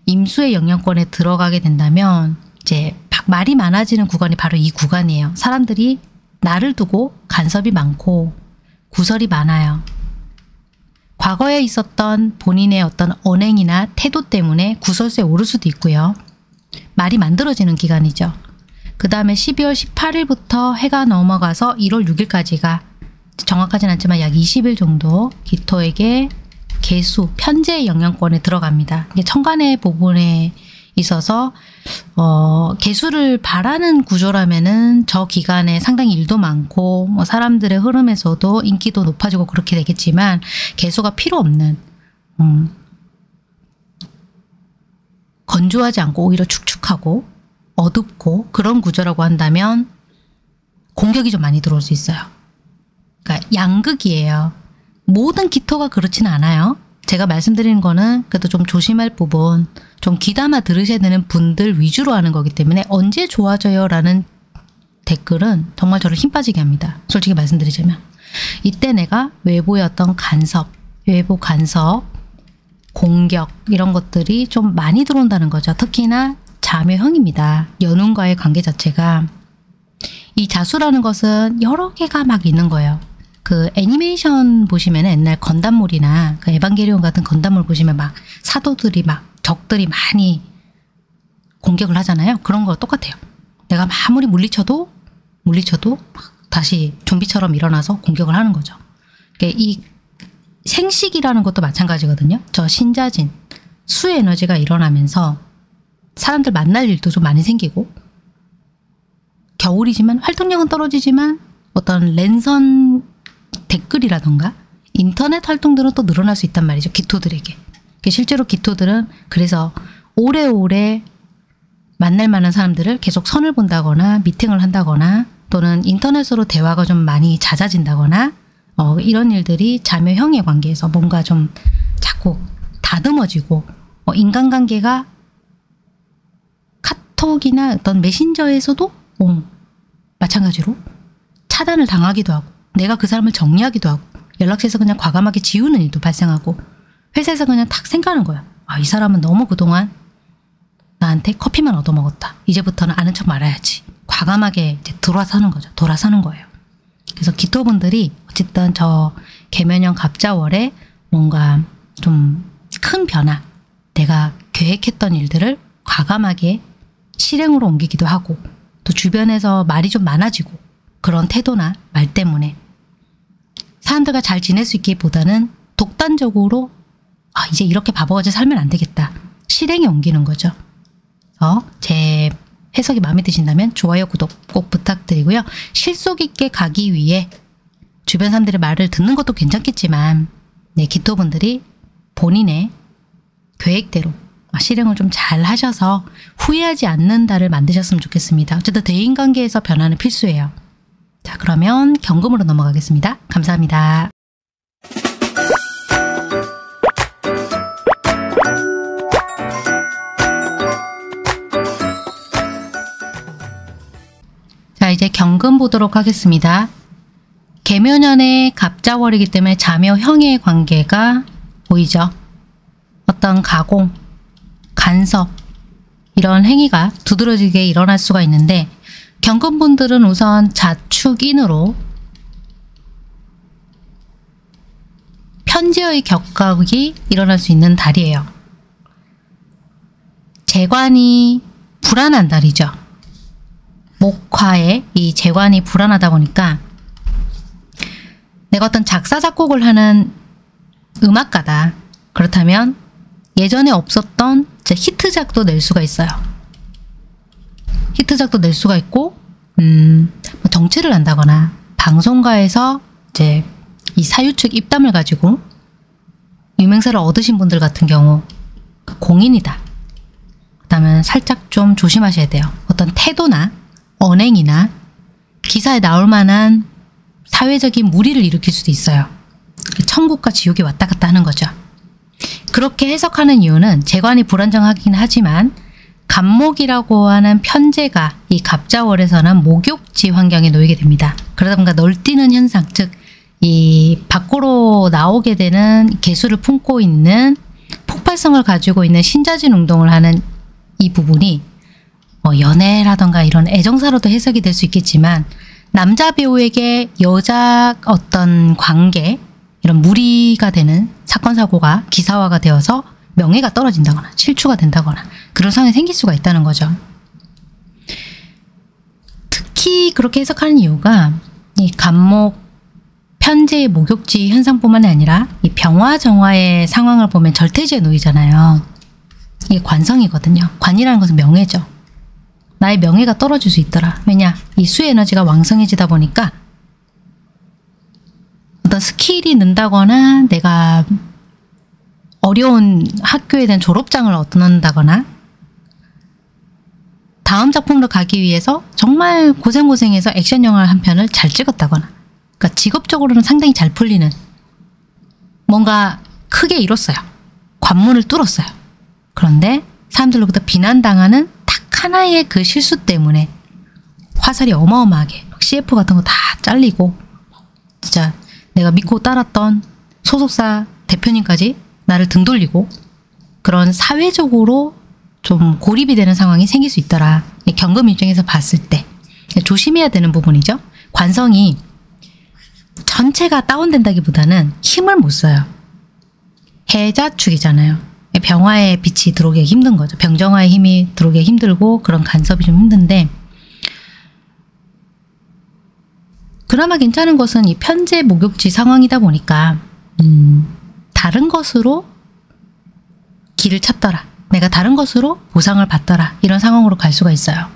A: 임수의 영향권에 들어가게 된다면 이제 말이 많아지는 구간이 바로 이 구간이에요. 사람들이 나를 두고 간섭이 많고 구설이 많아요. 과거에 있었던 본인의 어떤 언행이나 태도 때문에 구설수에 오를 수도 있고요. 말이 만들어지는 기간이죠. 그 다음에 12월 18일부터 해가 넘어가서 1월 6일까지가 정확하진 않지만 약 20일 정도 기토에게 개수, 편제의 영향권에 들어갑니다. 이게 천간의 부분에 있어서 어, 개수를 바라는 구조라면은 저 기간에 상당히 일도 많고 뭐 사람들의 흐름에서도 인기도 높아지고 그렇게 되겠지만 개수가 필요 없는 음, 건조하지 않고 오히려 축축하고 어둡고 그런 구조라고 한다면 공격이 좀 많이 들어올 수 있어요. 그러니까 양극이에요. 모든 기토가 그렇지는 않아요. 제가 말씀드리는 거는 그래도 좀 조심할 부분 좀 귀담아 들으셔야 되는 분들 위주로 하는 거기 때문에 언제 좋아져요? 라는 댓글은 정말 저를 힘 빠지게 합니다. 솔직히 말씀드리자면. 이때 내가 외부의 어떤 간섭, 외부 간섭, 공격 이런 것들이 좀 많이 들어온다는 거죠. 특히나 자묘형입니다. 연운과의 관계 자체가 이 자수라는 것은 여러 개가 막 있는 거예요. 그 애니메이션 보시면 옛날 건담물이나 그 에반게리온 같은 건담물 보시면 막 사도들이 막 적들이 많이 공격을 하잖아요. 그런 거 똑같아요. 내가 아무리 물리쳐도 물리쳐도 다시 좀비처럼 일어나서 공격을 하는 거죠. 그러니까 이 생식이라는 것도 마찬가지거든요. 저 신자진, 수의 에너지가 일어나면서 사람들 만날 일도 좀 많이 생기고 겨울이지만 활동량은 떨어지지만 어떤 랜선 댓글이라던가 인터넷 활동들은 또 늘어날 수 있단 말이죠. 기토들에게. 실제로 기토들은 그래서 오래오래 만날 만한 사람들을 계속 선을 본다거나 미팅을 한다거나 또는 인터넷으로 대화가 좀 많이 잦아진다거나 어, 이런 일들이 자묘형의 관계에서 뭔가 좀 자꾸 다듬어지고 어, 인간관계가 카톡이나 어떤 메신저에서도 어, 마찬가지로 차단을 당하기도 하고 내가 그 사람을 정리하기도 하고 연락처에서 그냥 과감하게 지우는 일도 발생하고 회사에서 그냥 탁 생각하는 거야. 아, 이 사람은 너무 그동안 나한테 커피만 얻어먹었다. 이제부터는 아는 척 말아야지. 과감하게 이제 돌아서 는 거죠. 돌아서는 거예요. 그래서 기토분들이 어쨌든 저 개면형 갑자월에 뭔가 좀 큰 변화, 내가 계획했던 일들을 과감하게 실행으로 옮기기도 하고 또 주변에서 말이 좀 많아지고 그런 태도나 말 때문에 사람들과 잘 지낼 수 있기보다는 독단적으로 아, 이제 이렇게 바보같이 살면 안 되겠다. 실행에 옮기는 거죠. 어, 제 해석이 마음에 드신다면 좋아요, 구독 꼭 부탁드리고요. 실속 있게 가기 위해 주변 사람들의 말을 듣는 것도 괜찮겠지만 네, 기토분들이 본인의 계획대로 실행을 좀 잘 하셔서 후회하지 않는다를 만드셨으면 좋겠습니다. 어쨌든 대인관계에서 변화는 필수예요. 자, 그러면 경금으로 넘어가겠습니다. 감사합니다. 자, 이제 경금 보도록 하겠습니다. 개묘년의 갑자월이기 때문에 자묘 형의 관계가 보이죠. 어떤 가공, 간섭, 이런 행위가 두드러지게 일어날 수가 있는데 경금분들은 우선 자축인으로 편지의 격각이 일어날 수 있는 달이에요. 재관이 불안한 달이죠. 목화에 이 재관이 불안하다 보니까 내가 어떤 작사 작곡을 하는 음악가다. 그렇다면 예전에 없었던 히트작도 낼 수가 있어요. 히트작도 낼 수가 있고 음, 뭐 정치를 한다거나 방송가에서 이제 이 사유측 입담을 가지고 유명세를 얻으신 분들 같은 경우 공인이다. 그다음에 살짝 좀 조심하셔야 돼요. 어떤 태도나 언행이나 기사에 나올 만한 사회적인 무리를 일으킬 수도 있어요. 천국과 지옥이 왔다 갔다 하는 거죠. 그렇게 해석하는 이유는 재관이 불안정하긴 하지만 갑목이라고 하는 편제가 이 갑자월에서는 목욕지 환경에 놓이게 됩니다. 그러다 보니까 널뛰는 현상, 즉 이 밖으로 나오게 되는 개수를 품고 있는 폭발성을 가지고 있는 신자진 운동을 하는 이 부분이 뭐 연애라던가 이런 애정사로도 해석이 될 수 있겠지만 남자 배우에게 여자 어떤 관계 이런 무리가 되는 사건 사고가 기사화가 되어서 명예가 떨어진다거나 실추가 된다거나 그런 상황이 생길 수가 있다는 거죠. 특히 그렇게 해석하는 이유가 이 갑목 편재의 목욕지 현상뿐만 아니라 이 병화 정화의 상황을 보면 절태지에 놓이잖아요. 이게 관성이거든요. 관이라는 것은 명예죠. 나의 명예가 떨어질 수 있더라. 왜냐? 이 수 에너지가 왕성해지다 보니까 어떤 스킬이 는다거나 내가 어려운 학교에 대한 졸업장을 얻는다거나 다음 작품으로 가기 위해서 정말 고생고생해서 액션 영화 한 편을 잘 찍었다거나 그러니까 직업적으로는 상당히 잘 풀리는 뭔가 크게 이뤘어요. 관문을 뚫었어요. 그런데 사람들로부터 비난당하는 딱 하나의 그 실수 때문에 화살이 어마어마하게 CF 같은 거 다 잘리고 진짜 내가 믿고 따랐던 소속사 대표님까지 나를 등 돌리고 그런 사회적으로 좀 고립이 되는 상황이 생길 수 있더라. 경금 입장에서 봤을 때 조심해야 되는 부분이죠. 관성이 전체가 다운된다기보다는 힘을 못 써요. 해자축이잖아요. 병화에 빛이 들어오기 힘든 거죠. 병정화의 힘이 들어오기 힘들고 그런 간섭이 좀 힘든데 그나마 괜찮은 것은 이 편제 목욕지 상황이다 보니까 음, 다른 것으로 길을 찾더라. 내가 다른 것으로 보상을 받더라. 이런 상황으로 갈 수가 있어요.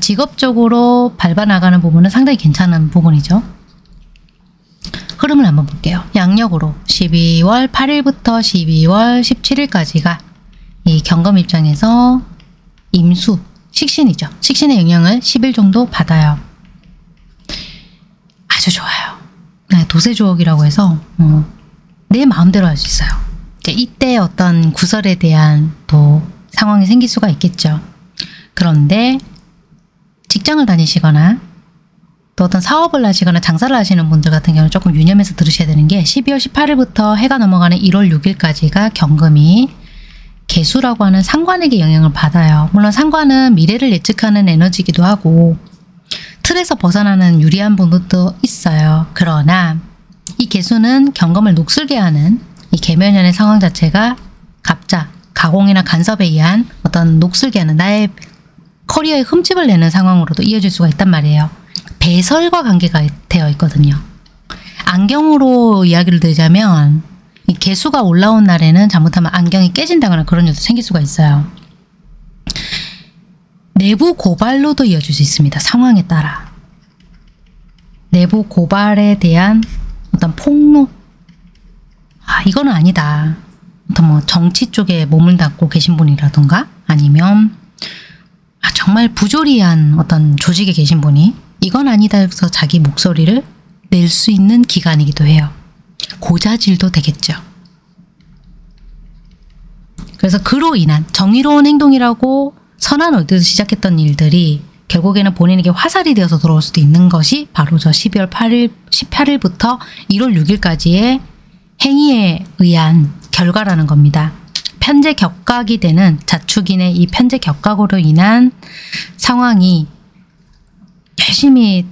A: 직업적으로 밟아나가는 부분은 상당히 괜찮은 부분이죠. 흐름을 한번 볼게요. 양력으로 12월 8일부터 12월 17일까지가 이 경검 입장에서 임수, 식신이죠. 식신의 영향을 10일 정도 받아요. 아주 좋아요. 네, 도세조옥이라고 해서 어, 내 마음대로 할 수 있어요. 이때 어떤 구설에 대한 또 상황이 생길 수가 있겠죠. 그런데 직장을 다니시거나 또 어떤 사업을 하시거나 장사를 하시는 분들 같은 경우는 조금 유념해서 들으셔야 되는 게 12월 18일부터 해가 넘어가는 1월 6일까지가 경금이 개수라고 하는 상관에게 영향을 받아요. 물론 상관은 미래를 예측하는 에너지이기도 하고 틀에서 벗어나는 유리한 부분도 있어요. 그러나 이 개수는 경검을 녹슬게 하는 이 개면연의 상황 자체가 갑자, 가공이나 간섭에 의한 어떤 녹슬게 하는 나의 커리어에 흠집을 내는 상황으로도 이어질 수가 있단 말이에요. 배설과 관계가 되어 있거든요. 안경으로 이야기를 드리자면 이 개수가 올라온 날에는 잘못하면 안경이 깨진다거나 그런 일도 생길 수가 있어요. 내부 고발로도 이어질 수 있습니다. 상황에 따라. 내부 고발에 대한 어떤 폭로? 아, 이거는 아니다. 뭐 정치 쪽에 몸을 닫고 계신 분이라던가 아니면 아, 정말 부조리한 어떤 조직에 계신 분이 이건 아니다 해서 자기 목소리를 낼 수 있는 기간이기도 해요. 고자질도 되겠죠. 그래서 그로 인한 정의로운 행동이라고 선한 의도에서 시작했던 일들이 결국에는 본인에게 화살이 되어서 들어올 수도 있는 것이 바로 저 12월 8일, 18일부터 1월 6일까지의 행위에 의한 결과라는 겁니다. 편제 격각이 되는 자축인의 이 편제 격각으로 인한 상황이 열심히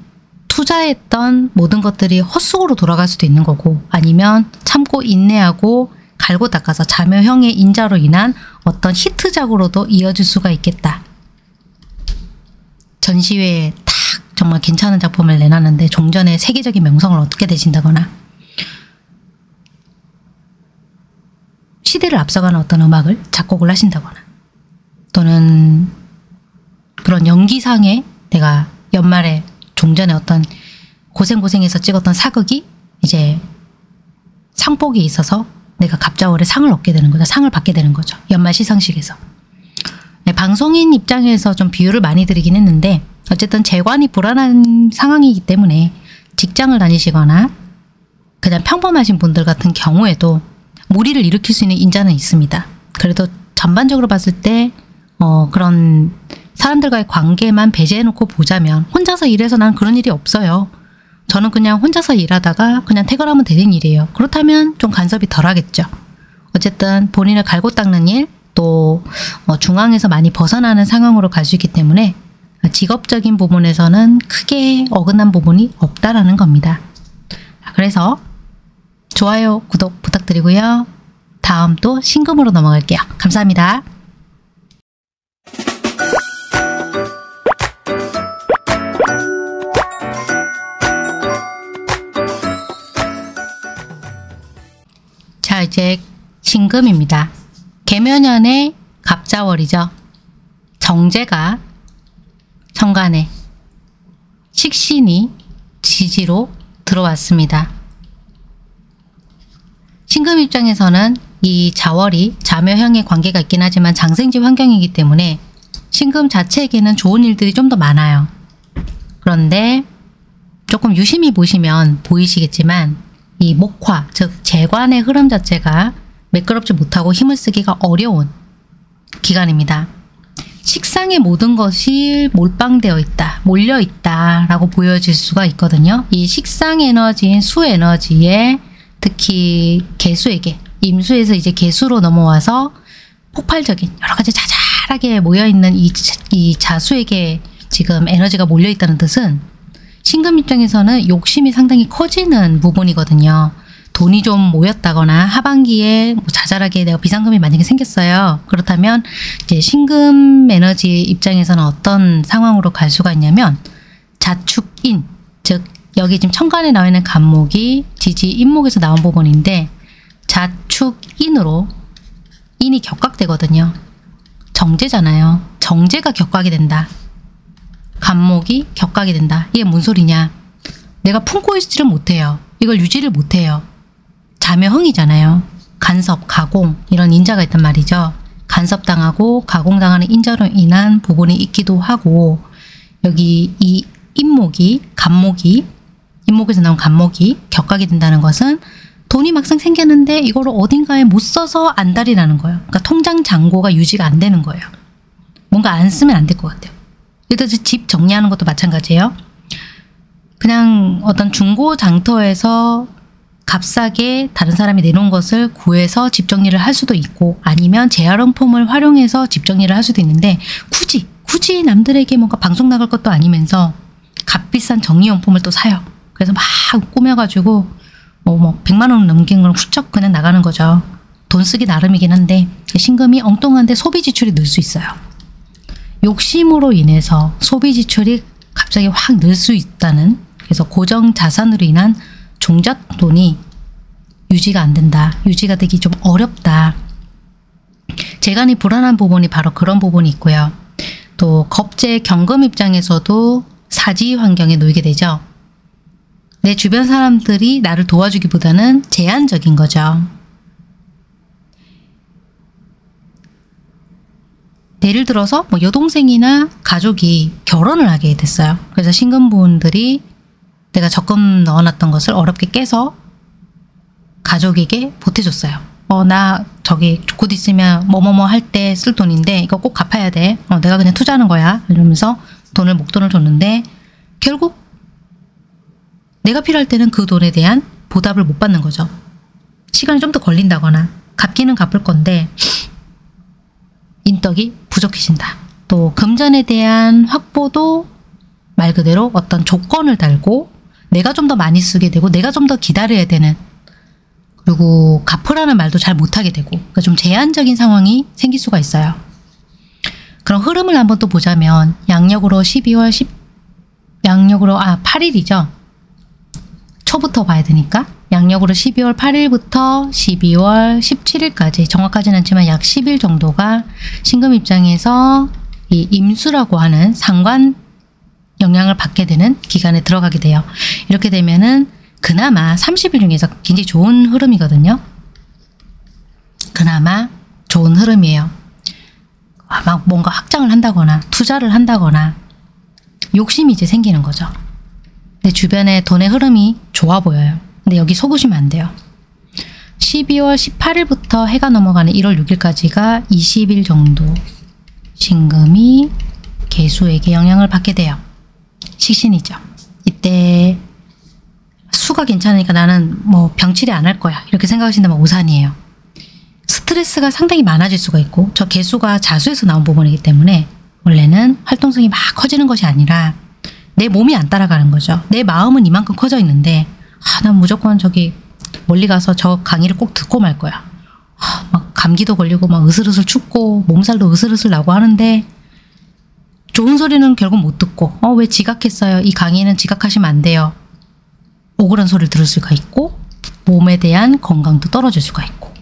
A: 투자했던 모든 것들이 헛수고로 돌아갈 수도 있는 거고 아니면 참고 인내하고 갈고 닦아서 자묘형의 인자로 인한 어떤 히트작으로도 이어질 수가 있겠다. 전시회에 탁 정말 괜찮은 작품을 내놨는데 종전의 세계적인 명성을 얻게 되신다거나 시대를 앞서가는 어떤 음악을 작곡을 하신다거나 또는 그런 연기상에 내가 연말에 종전에 어떤 고생고생해서 찍었던 사극이 이제 상복이 있어서 내가 갑자월에 상을 얻게 되는 거죠. 상을 받게 되는 거죠. 연말 시상식에서. 네, 방송인 입장에서 좀 비유를 많이 드리긴 했는데 어쨌든 재관이 불안한 상황이기 때문에 직장을 다니시거나 그냥 평범하신 분들 같은 경우에도 무리를 일으킬 수 있는 인자는 있습니다. 그래도 전반적으로 봤을 때 어, 그런 사람들과의 관계만 배제해놓고 보자면 혼자서 일해서 난 그런 일이 없어요. 저는 그냥 혼자서 일하다가 그냥 퇴근하면 되는 일이에요. 그렇다면 좀 간섭이 덜 하겠죠. 어쨌든 본인을 갈고 닦는 일, 또 어, 중앙에서 많이 벗어나는 상황으로 갈 수 있기 때문에 직업적인 부분에서는 크게 어긋난 부분이 없다라는 겁니다. 그래서 좋아요, 구독 부탁드리고요. 다음 또 신금으로 넘어갈게요. 감사합니다. 자 신금입니다. 개면연의 갑자월이죠. 정제가 천간에 식신이 지지로 들어왔습니다. 신금 입장에서는 이 자월이 자묘형의 관계가 있긴 하지만 장생지 환경이기 때문에 신금 자체에게는 좋은 일들이 좀 더 많아요. 그런데 조금 유심히 보시면 보이시겠지만 이 목화, 즉 재관의 흐름 자체가 매끄럽지 못하고 힘을 쓰기가 어려운 기간입니다. 식상의 모든 것이 몰빵되어 있다, 몰려 있다 라고 보여질 수가 있거든요. 이 식상 에너지인 수 에너지에 특히 개수에게 임수에서 이제 개수로 넘어와서 폭발적인 여러 가지 자잘하게 모여있는 이, 이 자수에게 지금 에너지가 몰려있다는 뜻은 신금 입장에서는 욕심이 상당히 커지는 부분이거든요. 돈이 좀 모였다거나 하반기에 뭐 자잘하게 내가 비상금이 만약에 생겼어요. 그렇다면 이제 신금 에너지 입장에서는 어떤 상황으로 갈 수가 있냐면 자축인 즉 여기 지금 천간에 나와 있는 간목이 지지 인목에서 나온 부분인데 자축 인으로 인이 격각되거든요. 정제잖아요. 정제가 격각이 된다. 간목이 격각이 된다. 이게 뭔 소리냐. 내가 품고 있지를 못해요. 이걸 유지를 못해요. 자묘흥이잖아요. 간섭, 가공 이런 인자가 있단 말이죠. 간섭당하고 가공당하는 인자로 인한 부분이 있기도 하고 여기 이 인목이 간목이 인목에서 나온 간목이 격각이 된다는 것은 돈이 막상 생겼는데 이거를 어딘가에 못 써서 안달이 나는 거예요. 그러니까 통장 잔고가 유지가 안 되는 거예요. 뭔가 안 쓰면 안 될 것 같아요. 예를 들어서 집 정리하는 것도 마찬가지예요. 그냥 어떤 중고 장터에서 값싸게 다른 사람이 내놓은 것을 구해서 집 정리를 할 수도 있고 아니면 재활용품을 활용해서 집 정리를 할 수도 있는데 굳이 굳이 남들에게 뭔가 방송 나갈 것도 아니면서 값비싼 정리용품을 또 사요. 그래서 막 꾸며가지고 뭐, 뭐 100만 원 넘긴 걸 훌쩍 그냥 나가는 거죠. 돈 쓰기 나름이긴 한데 신금이 엉뚱한데 소비 지출이 늘 수 있어요. 욕심으로 인해서 소비 지출이 갑자기 확 늘 수 있다는 그래서 고정 자산으로 인한 종잣 돈이 유지가 안 된다. 유지가 되기 좀 어렵다. 재간이 불안한 부분이 바로 그런 부분이 있고요. 또 겁재 경금 입장에서도 사지 환경에 놓이게 되죠. 내 주변 사람들이 나를 도와주기보다는 제한적인 거죠. 예를 들어서 뭐 여동생이나 가족이 결혼을 하게 됐어요. 그래서 신금분들이 내가 적금 넣어놨던 것을 어렵게 깨서 가족에게 보태줬어요. 어, 나 저기 곧 있으면 뭐뭐뭐 할 때 쓸 돈인데 이거 꼭 갚아야 돼. 어, 내가 그냥 투자하는 거야. 이러면서 돈을 목돈을 줬는데 결국 내가 필요할 때는 그 돈에 대한 보답을 못 받는 거죠. 시간이 좀 더 걸린다거나 갚기는 갚을 건데 인덕이 부족해진다. 또 금전에 대한 확보도 말 그대로 어떤 조건을 달고 내가 좀 더 많이 쓰게 되고 내가 좀 더 기다려야 되는 그리고 갚으라는 말도 잘 못하게 되고 그러니까 좀 제한적인 상황이 생길 수가 있어요. 그럼 흐름을 한번 또 보자면 양력으로 12월 10 양력으로 아 8일이죠. 초부터 봐야 되니까 양력으로 12월 8일부터 12월 17일까지 정확하지는 않지만 약 10일 정도가 신금 입장에서 이 임수라고 하는 상관 영향을 받게 되는 기간에 들어가게 돼요. 이렇게 되면은 그나마 30일 중에서 굉장히 좋은 흐름이거든요. 그나마 좋은 흐름이에요. 아, 막 뭔가 확장을 한다거나 투자를 한다거나 욕심이 이제 생기는 거죠. 내 주변에 돈의 흐름이 좋아 보여요. 근데 여기 속으시면 안 돼요. 12월 18일부터 해가 넘어가는 1월 6일까지가 20일 정도 신금이 개수에게 영향을 받게 돼요. 식신이죠. 이때 수가 괜찮으니까 나는 뭐 병치레 안 할 거야 이렇게 생각하신다면 오산이에요. 스트레스가 상당히 많아질 수가 있고 저 개수가 자수에서 나온 부분이기 때문에 원래는 활동성이 막 커지는 것이 아니라 내 몸이 안 따라가는 거죠. 내 마음은 이만큼 커져 있는데 아, 난 무조건 저기 멀리 가서 저 강의를 꼭 듣고 말 거야. 아, 막 감기도 걸리고 막 으슬으슬 춥고 몸살도 으슬으슬 나고 하는데 좋은 소리는 결국 못 듣고 어 왜 지각했어요? 이 강의는 지각하시면 안 돼요. 억울한 소리를 들을 수가 있고 몸에 대한 건강도 떨어질 수가 있고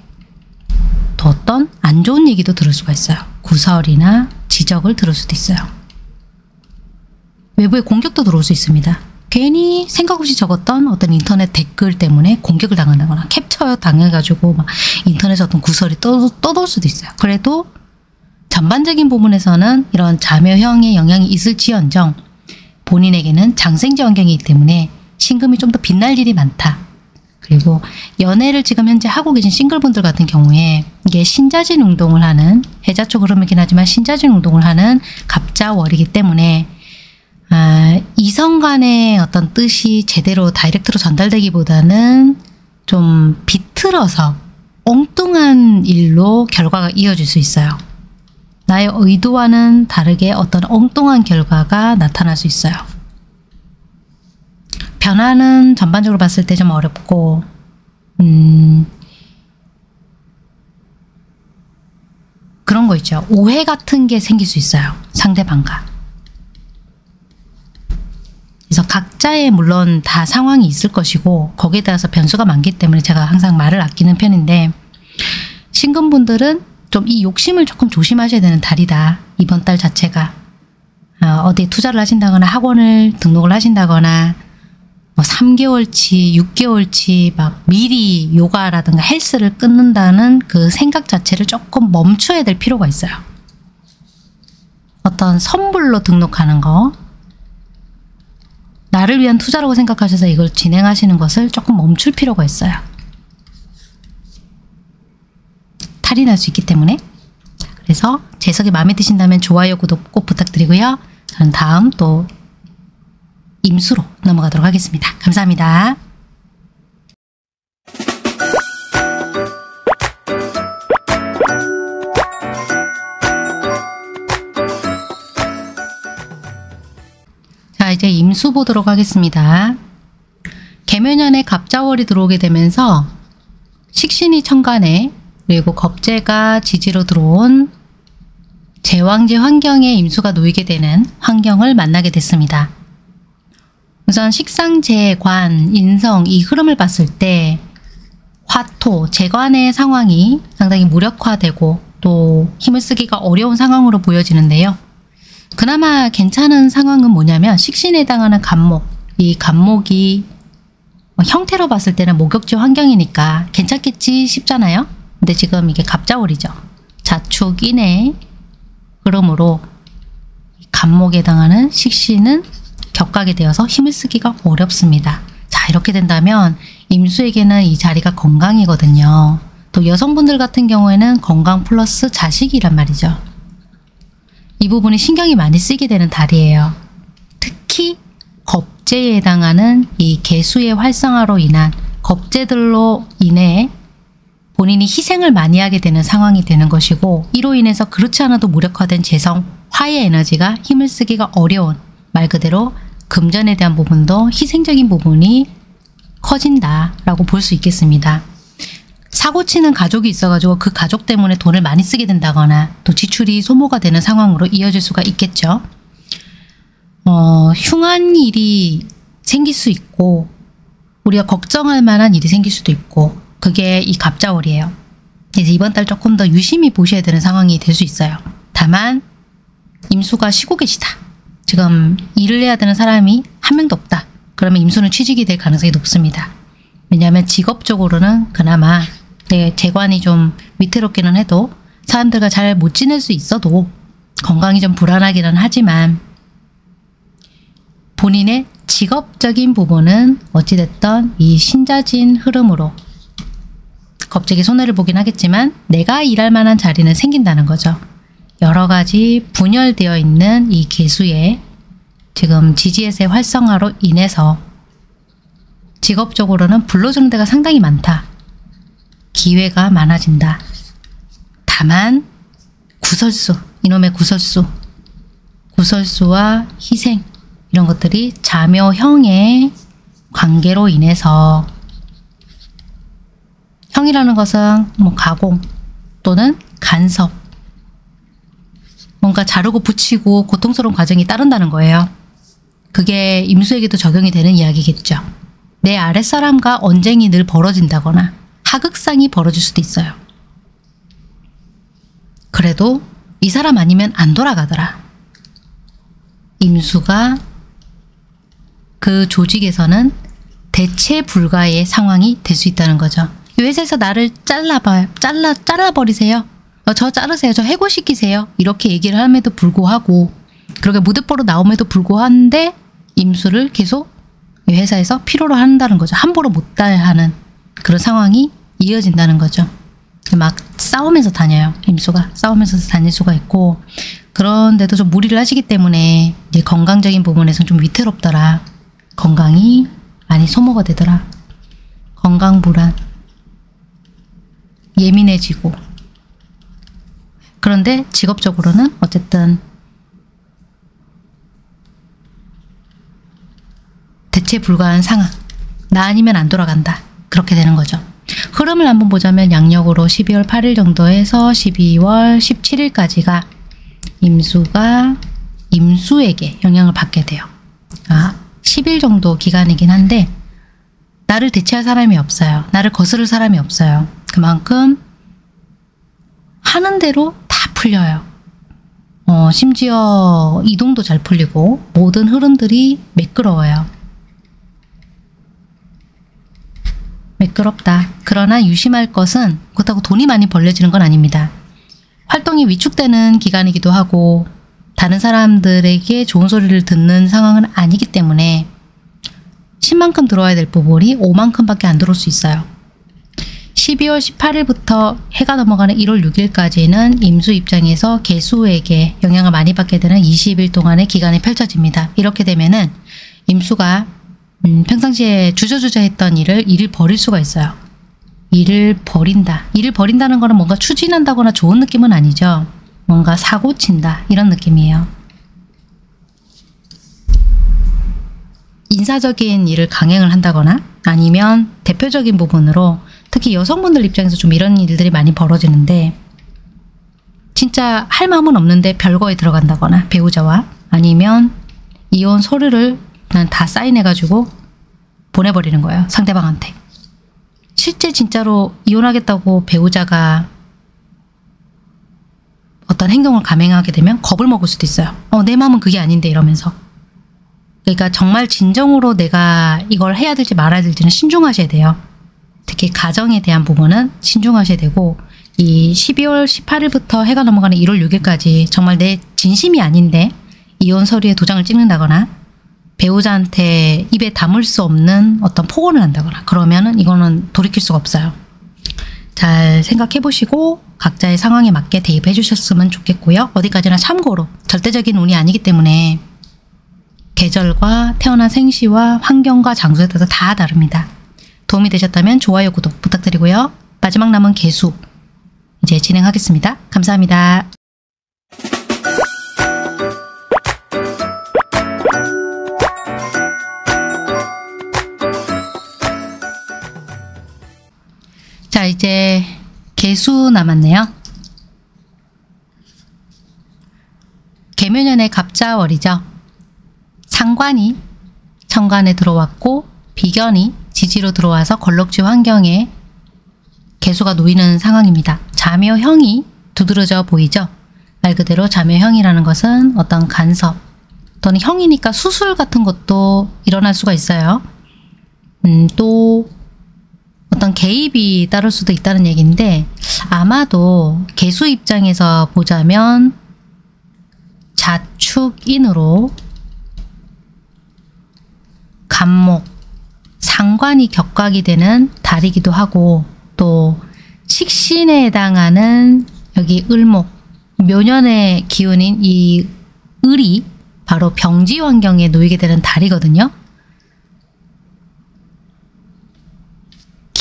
A: 또 어떤 안 좋은 얘기도 들을 수가 있어요. 구설이나 지적을 들을 수도 있어요. 외부의 공격도 들어올 수 있습니다. 괜히 생각 없이 적었던 어떤 인터넷 댓글 때문에 공격을 당한다거나 캡처 당해가지고 막 인터넷에 어떤 구설이 떠, 떠돌 수도 있어요. 그래도 전반적인 부분에서는 이런 자묘형의 영향이 있을지언정 본인에게는 장생지 환경이기 때문에 신금이 좀 더 빛날 일이 많다. 그리고 연애를 지금 현재 하고 계신 싱글분들 같은 경우에 이게 신자진 운동을 하는 해자초 흐름이긴 하지만 신자진 운동을 하는 갑자월이기 때문에 아, 이성 간의 어떤 뜻이 제대로 다이렉트로 전달되기보다는 좀 비틀어서 엉뚱한 일로 결과가 이어질 수 있어요. 나의 의도와는 다르게 어떤 엉뚱한 결과가 나타날 수 있어요. 변화는 전반적으로 봤을 때 좀 어렵고 음, 그런 거 있죠. 오해 같은 게 생길 수 있어요. 상대방과. 그래서 각자의 물론 다 상황이 있을 것이고 거기에 따라서 변수가 많기 때문에 제가 항상 말을 아끼는 편인데 신금분들은 좀 이 욕심을 조금 조심하셔야 되는 달이다. 이번 달 자체가. 어, 디 투자를 하신다거나 학원을 등록을 하신다거나 뭐 3개월치, 6개월치 막 미리 요가라든가 헬스를 끊는다는 그 생각 자체를 조금 멈춰야 될 필요가 있어요. 어떤 선불로 등록하는 거 나를 위한 투자라고 생각하셔서 이걸 진행하시는 것을 조금 멈출 필요가 있어요. 탈이 날 수 있기 때문에 그래서 재석이 마음에 드신다면 좋아요, 구독 꼭 부탁드리고요. 저는 다음 또 임수로 넘어가도록 하겠습니다. 감사합니다. 임수 보도록 하겠습니다. 개묘년에 갑자월이 들어오게 되면서 식신이 천간에 그리고 겁재가 지지로 들어온 제왕지 환경에 임수가 놓이게 되는 환경을 만나게 됐습니다. 우선 식상재, 관, 인성 이 흐름을 봤을 때 화토, 재관의 상황이 상당히 무력화되고 또 힘을 쓰기가 어려운 상황으로 보여지는데요. 그나마 괜찮은 상황은 뭐냐면 식신에 해당하는 간목, 이 간목이 뭐 형태로 봤을 때는 목욕지 환경이니까 괜찮겠지 싶잖아요. 근데 지금 이게 갑자월이죠. 자축인의 흐름으로 간목에 해당하는 식신은 격하게 되어서 힘을 쓰기가 어렵습니다. 자 이렇게 된다면 임수에게는 이 자리가 건강이거든요. 또 여성분들 같은 경우에는 건강 플러스 자식이란 말이죠. 이 부분이 신경이 많이 쓰이게 되는 달이에요. 특히 겁제에 해당하는 이 개수의 활성화로 인한 겁제들로 인해 본인이 희생을 많이 하게 되는 상황이 되는 것이고 이로 인해서 그렇지 않아도 무력화된 재성, 화의 에너지가 힘을 쓰기가 어려운 말 그대로 금전에 대한 부분도 희생적인 부분이 커진다라고 볼 수 있겠습니다. 사고 치는 가족이 있어가지고 그 가족 때문에 돈을 많이 쓰게 된다거나 또 지출이 소모가 되는 상황으로 이어질 수가 있겠죠. 어, 흉한 일이 생길 수 있고 우리가 걱정할 만한 일이 생길 수도 있고 그게 이 갑자월이에요. 그래서 이번 달 조금 더 유심히 보셔야 되는 상황이 될 수 있어요. 다만 임수가 쉬고 계시다. 지금 일을 해야 되는 사람이 한 명도 없다. 그러면 임수는 취직이 될 가능성이 높습니다. 왜냐하면 직업적으로는 그나마 내 재관이 좀 위태롭기는 해도 사람들과 잘 못 지낼 수 있어도 건강이 좀 불안하기는 하지만 본인의 직업적인 부분은 어찌됐던 이 신자진 흐름으로 갑자기 손해를 보긴 하겠지만 내가 일할 만한 자리는 생긴다는 거죠. 여러 가지 분열되어 있는 이 개수의 지금 지지에서의 활성화로 인해서 직업적으로는 불러주는 데가 상당히 많다. 기회가 많아진다. 다만 구설수, 이놈의 구설수, 구설수와 희생 이런 것들이 자묘형의 관계로 인해서 형이라는 것은 뭐 가공 또는 간섭 뭔가 자르고 붙이고 고통스러운 과정이 따른다는 거예요. 그게 임수에게도 적용이 되는 이야기겠죠. 내 아랫사람과 언쟁이 늘 벌어진다거나 하극상이 벌어질 수도 있어요. 그래도 이 사람 아니면 안 돌아가더라. 임수가 그 조직에서는 대체 불가의 상황이 될 수 있다는 거죠. 이 회사에서 나를 잘라봐요. 잘라, 잘라버리세요. 어, 저 자르세요. 저 해고시키세요. 이렇게 얘기를 함에도 불구하고 그렇게 무대뽀로 나옴에도 불구한데 임수를 계속 이 회사에서 필요로 한다는 거죠. 함부로 못 다하는 그런 상황이 이어진다는 거죠. 막 싸우면서 다녀요. 임수가 싸우면서 다닐 수가 있고 그런데도 좀 무리를 하시기 때문에 이제 건강적인 부분에서 좀 위태롭더라. 건강이 많이 소모가 되더라. 건강 불안. 예민해지고. 그런데 직업적으로는 어쨌든 대체 불가한 상황. 나 아니면 안 돌아간다. 그렇게 되는 거죠. 흐름을 한번 보자면 양력으로 12월 8일 정도에서 12월 17일까지가 임수가 임수에게 영향을 받게 돼요. 아, 10일 정도 기간이긴 한데 나를 대체할 사람이 없어요. 나를 거스를 사람이 없어요. 그만큼 하는 대로 다 풀려요. 어, 심지어 이동도 잘 풀리고 모든 흐름들이 매끄러워요. 매끄럽다. 그러나 유심할 것은 그렇다고 돈이 많이 벌려지는 건 아닙니다. 활동이 위축되는 기간이기도 하고 다른 사람들에게 좋은 소리를 듣는 상황은 아니기 때문에 10만큼 들어와야 될 부분이 5만큼밖에 안 들어올 수 있어요. 12월 18일부터 해가 넘어가는 1월 6일까지는 임수 입장에서 개수에게 영향을 많이 받게 되는 20일 동안의 기간이 펼쳐집니다. 이렇게 되면은 임수가 음, 평상시에 주저주저 했던 일을 일을 버릴 수가 있어요. 일을 버린다. 일을 버린다는 거는 뭔가 추진한다거나 좋은 느낌은 아니죠. 뭔가 사고 친다 이런 느낌이에요. 인사적인 일을 강행을 한다거나 아니면 대표적인 부분으로 특히 여성분들 입장에서 좀 이런 일들이 많이 벌어지는데 진짜 할 마음은 없는데 별거에 들어간다거나 배우자와 아니면 이혼 서류를 그냥 다 사인해가지고 보내버리는 거예요. 상대방한테. 실제 진짜로 이혼하겠다고 배우자가 어떤 행동을 감행하게 되면 겁을 먹을 수도 있어요. 어, 내 마음은 그게 아닌데 이러면서. 그러니까 정말 진정으로 내가 이걸 해야 될지 말아야 될지는 신중하셔야 돼요. 특히 가정에 대한 부분은 신중하셔야 되고 이 12월 18일부터 해가 넘어가는 1월 6일까지 정말 내 진심이 아닌데 이혼 서류에 도장을 찍는다거나 배우자한테 입에 담을 수 없는 어떤 폭언을 한다거나 그러면은 이거는 돌이킬 수가 없어요. 잘 생각해 보시고 각자의 상황에 맞게 대입해 주셨으면 좋겠고요. 어디까지나 참고로 절대적인 운이 아니기 때문에 계절과 태어난 생시와 환경과 장소에 따라서 다 다릅니다. 도움이 되셨다면 좋아요, 구독 부탁드리고요. 마지막 남은 개수 이제 진행하겠습니다. 감사합니다. 이제 개수 남았네요. 개묘년의 갑자월이죠. 상관이 천간에 들어왔고 비견이 지지로 들어와서 걸럭지 환경에 개수가 놓이는 상황입니다. 자묘형이 두드러져 보이죠? 말 그대로 자묘형이라는 것은 어떤 간섭 또는 형이니까 수술 같은 것도 일어날 수가 있어요. 음, 또 어떤 개입이 따를 수도 있다는 얘기인데 아마도 개수 입장에서 보자면 자축인으로 간목, 상관이 격각이 되는 달이기도 하고 또 식신에 해당하는 여기 을목, 묘년의 기운인 이 을이 바로 병지 환경에 놓이게 되는 달이거든요.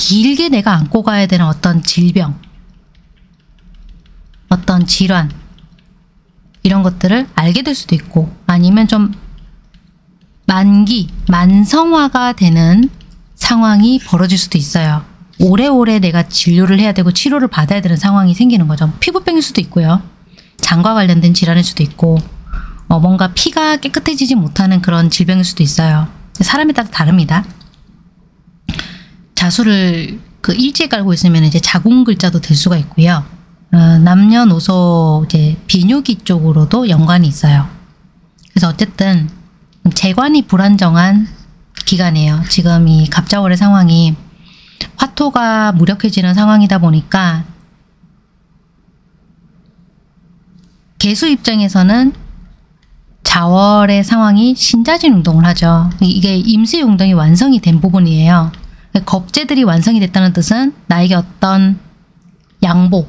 A: 길게 내가 안고 가야 되는 어떤 질병, 어떤 질환, 이런 것들을 알게 될 수도 있고 아니면 좀 만기, 만성화가 되는 상황이 벌어질 수도 있어요. 오래오래 내가 진료를 해야 되고 치료를 받아야 되는 상황이 생기는 거죠. 피부병일 수도 있고요. 장과 관련된 질환일 수도 있고 어, 뭔가 피가 깨끗해지지 못하는 그런 질병일 수도 있어요. 사람에 따라 다릅니다. 자수를 그 일지에 깔고 있으면 이제 자궁 글자도 될 수가 있고요. 어, 남녀노소 이제 비뇨기 쪽으로도 연관이 있어요. 그래서 어쨌든 재관이 불안정한 기간이에요. 지금 이 갑자월의 상황이 화토가 무력해지는 상황이다 보니까 개수 입장에서는 자월의 상황이 신자진 운동을 하죠. 이게 임수 운동이 완성이 된 부분이에요. 겁재들이 완성이 됐다는 뜻은 나에게 어떤 양보,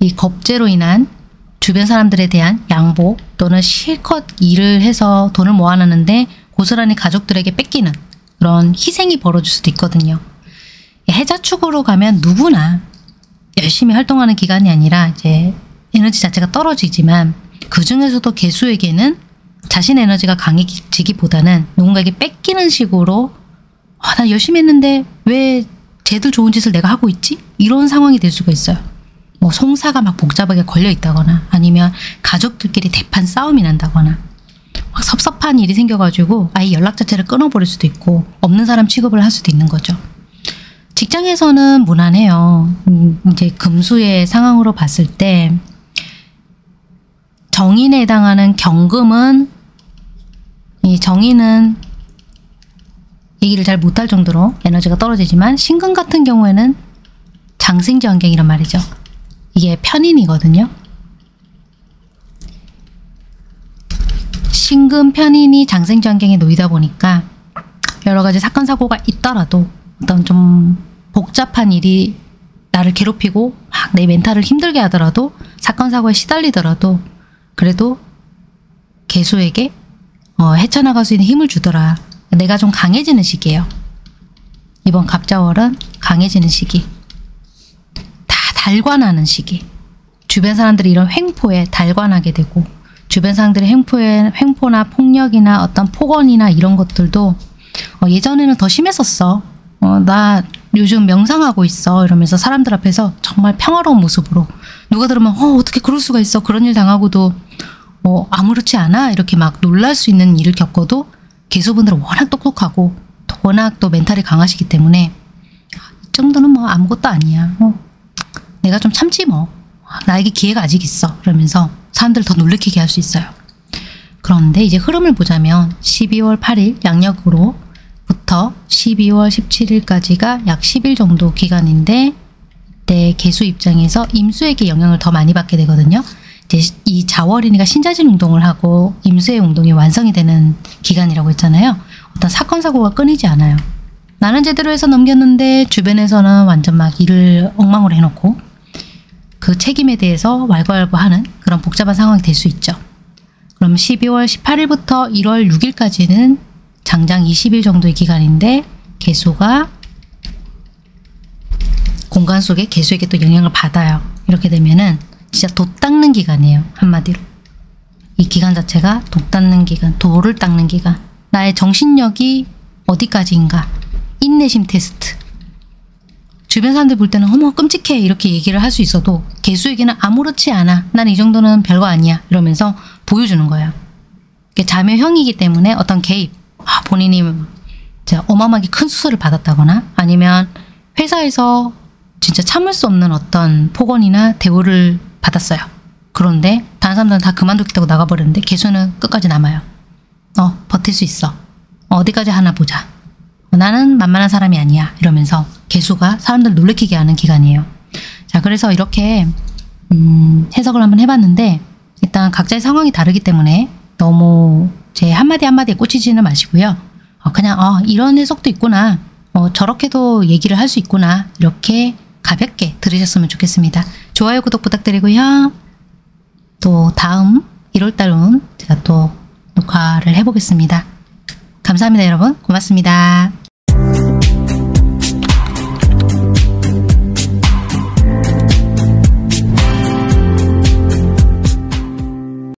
A: 이 겁재로 인한 주변 사람들에 대한 양보 또는 실컷 일을 해서 돈을 모아놨는데 고스란히 가족들에게 뺏기는 그런 희생이 벌어질 수도 있거든요. 해자축으로 가면 누구나 열심히 활동하는 기간이 아니라 이제 에너지 자체가 떨어지지만 그 중에서도 개수에게는 자신 에너지가 강해지기보다는 누군가에게 뺏기는 식으로 아, 나 열심히 했는데 왜 쟤들 좋은 짓을 내가 하고 있지? 이런 상황이 될 수가 있어요. 뭐 송사가 막 복잡하게 걸려 있다거나 아니면 가족들끼리 대판 싸움이 난다거나 막 섭섭한 일이 생겨가지고 아예 연락 자체를 끊어버릴 수도 있고 없는 사람 취급을 할 수도 있는 거죠. 직장에서는 무난해요. 음, 이제 금수의 상황으로 봤을 때 정인에 해당하는 경금은 이 정인은 얘기를 잘 못할 정도로 에너지가 떨어지지만 신금 같은 경우에는 장생지 환경이란 말이죠. 이게 편인이거든요. 신금 편인이 장생지 환경에 놓이다 보니까 여러 가지 사건 사고가 있더라도 어떤 좀 복잡한 일이 나를 괴롭히고 막 내 멘탈을 힘들게 하더라도 사건 사고에 시달리더라도 그래도 개수에게 어, 헤쳐나갈 수 있는 힘을 주더라. 내가 좀 강해지는 시기예요. 이번 갑자월은 강해지는 시기. 다 달관하는 시기. 주변 사람들이 이런 횡포에 달관하게 되고 주변 사람들의 횡포에 횡포나 폭력이나 어떤 폭언이나 이런 것들도 어, 예전에는 더 심했었어. 어, 나 요즘 명상하고 있어 이러면서 사람들 앞에서 정말 평화로운 모습으로 누가 들으면 어 어떻게 그럴 수가 있어 그런 일 당하고도 뭐 아무렇지 않아 이렇게 막 놀랄 수 있는 일을 겪어도 개수분들은 워낙 똑똑하고 워낙 또 멘탈이 강하시기 때문에 이 정도는 뭐 아무것도 아니야. 어, 내가 좀 참지 뭐. 나에게 기회가 아직 있어. 그러면서 사람들을 더 놀래키게 할 수 있어요. 그런데 이제 흐름을 보자면 12월 8일 양력으로부터 12월 17일까지가 약 10일 정도 기간인데 이때 개수 입장에서 임수에게 영향을 더 많이 받게 되거든요. 이제 이 자월이니까 신자진 운동을 하고 임수의 운동이 완성이 되는 기간이라고 했잖아요. 어떤 사건 사고가 끊이지 않아요. 나는 제대로 해서 넘겼는데 주변에서는 완전 막 일을 엉망으로 해놓고 그 책임에 대해서 왈가왈부하는 그런 복잡한 상황이 될 수 있죠. 그럼 12월 18일부터 1월 6일까지는 장장 20일 정도의 기간인데 개수가 공간 속에 개수에게 또 영향을 받아요. 이렇게 되면은 진짜 도 닦는 기간이에요. 한마디로. 이 기간 자체가 도 닦는 기간, 도를 닦는 기간. 나의 정신력이 어디까지인가. 인내심 테스트. 주변 사람들 볼 때는 어머 끔찍해 이렇게 얘기를 할 수 있어도 개수에게는 아무렇지 않아. 난 이 정도는 별거 아니야. 이러면서 보여주는 거예요. 이게 자묘형이기 때문에 어떤 개입, 아, 본인이 진짜 어마어마하게 큰 수술을 받았다거나 아니면 회사에서 진짜 참을 수 없는 어떤 폭언이나 대우를 받았어요. 그런데 다른 사람들은 다 그만두겠다고 나가버렸는데 개수는 끝까지 남아요. 어, 버틸 수 있어. 어디까지 하나 보자. 나는 만만한 사람이 아니야. 이러면서 개수가 사람들 놀래키게 하는 기간이에요. 자, 그래서 이렇게 음, 해석을 한번 해봤는데 일단 각자의 상황이 다르기 때문에 너무 제 한마디 한마디에 꽂히지는 마시고요. 어, 그냥 어, 이런 해석도 있구나. 어, 저렇게도 얘기를 할 수 있구나. 이렇게 가볍게 들으셨으면 좋겠습니다. 좋아요, 구독 부탁드리고요. 또 다음 1월달은 제가 또 녹화를 해보겠습니다. 감사합니다, 여러분. 고맙습니다.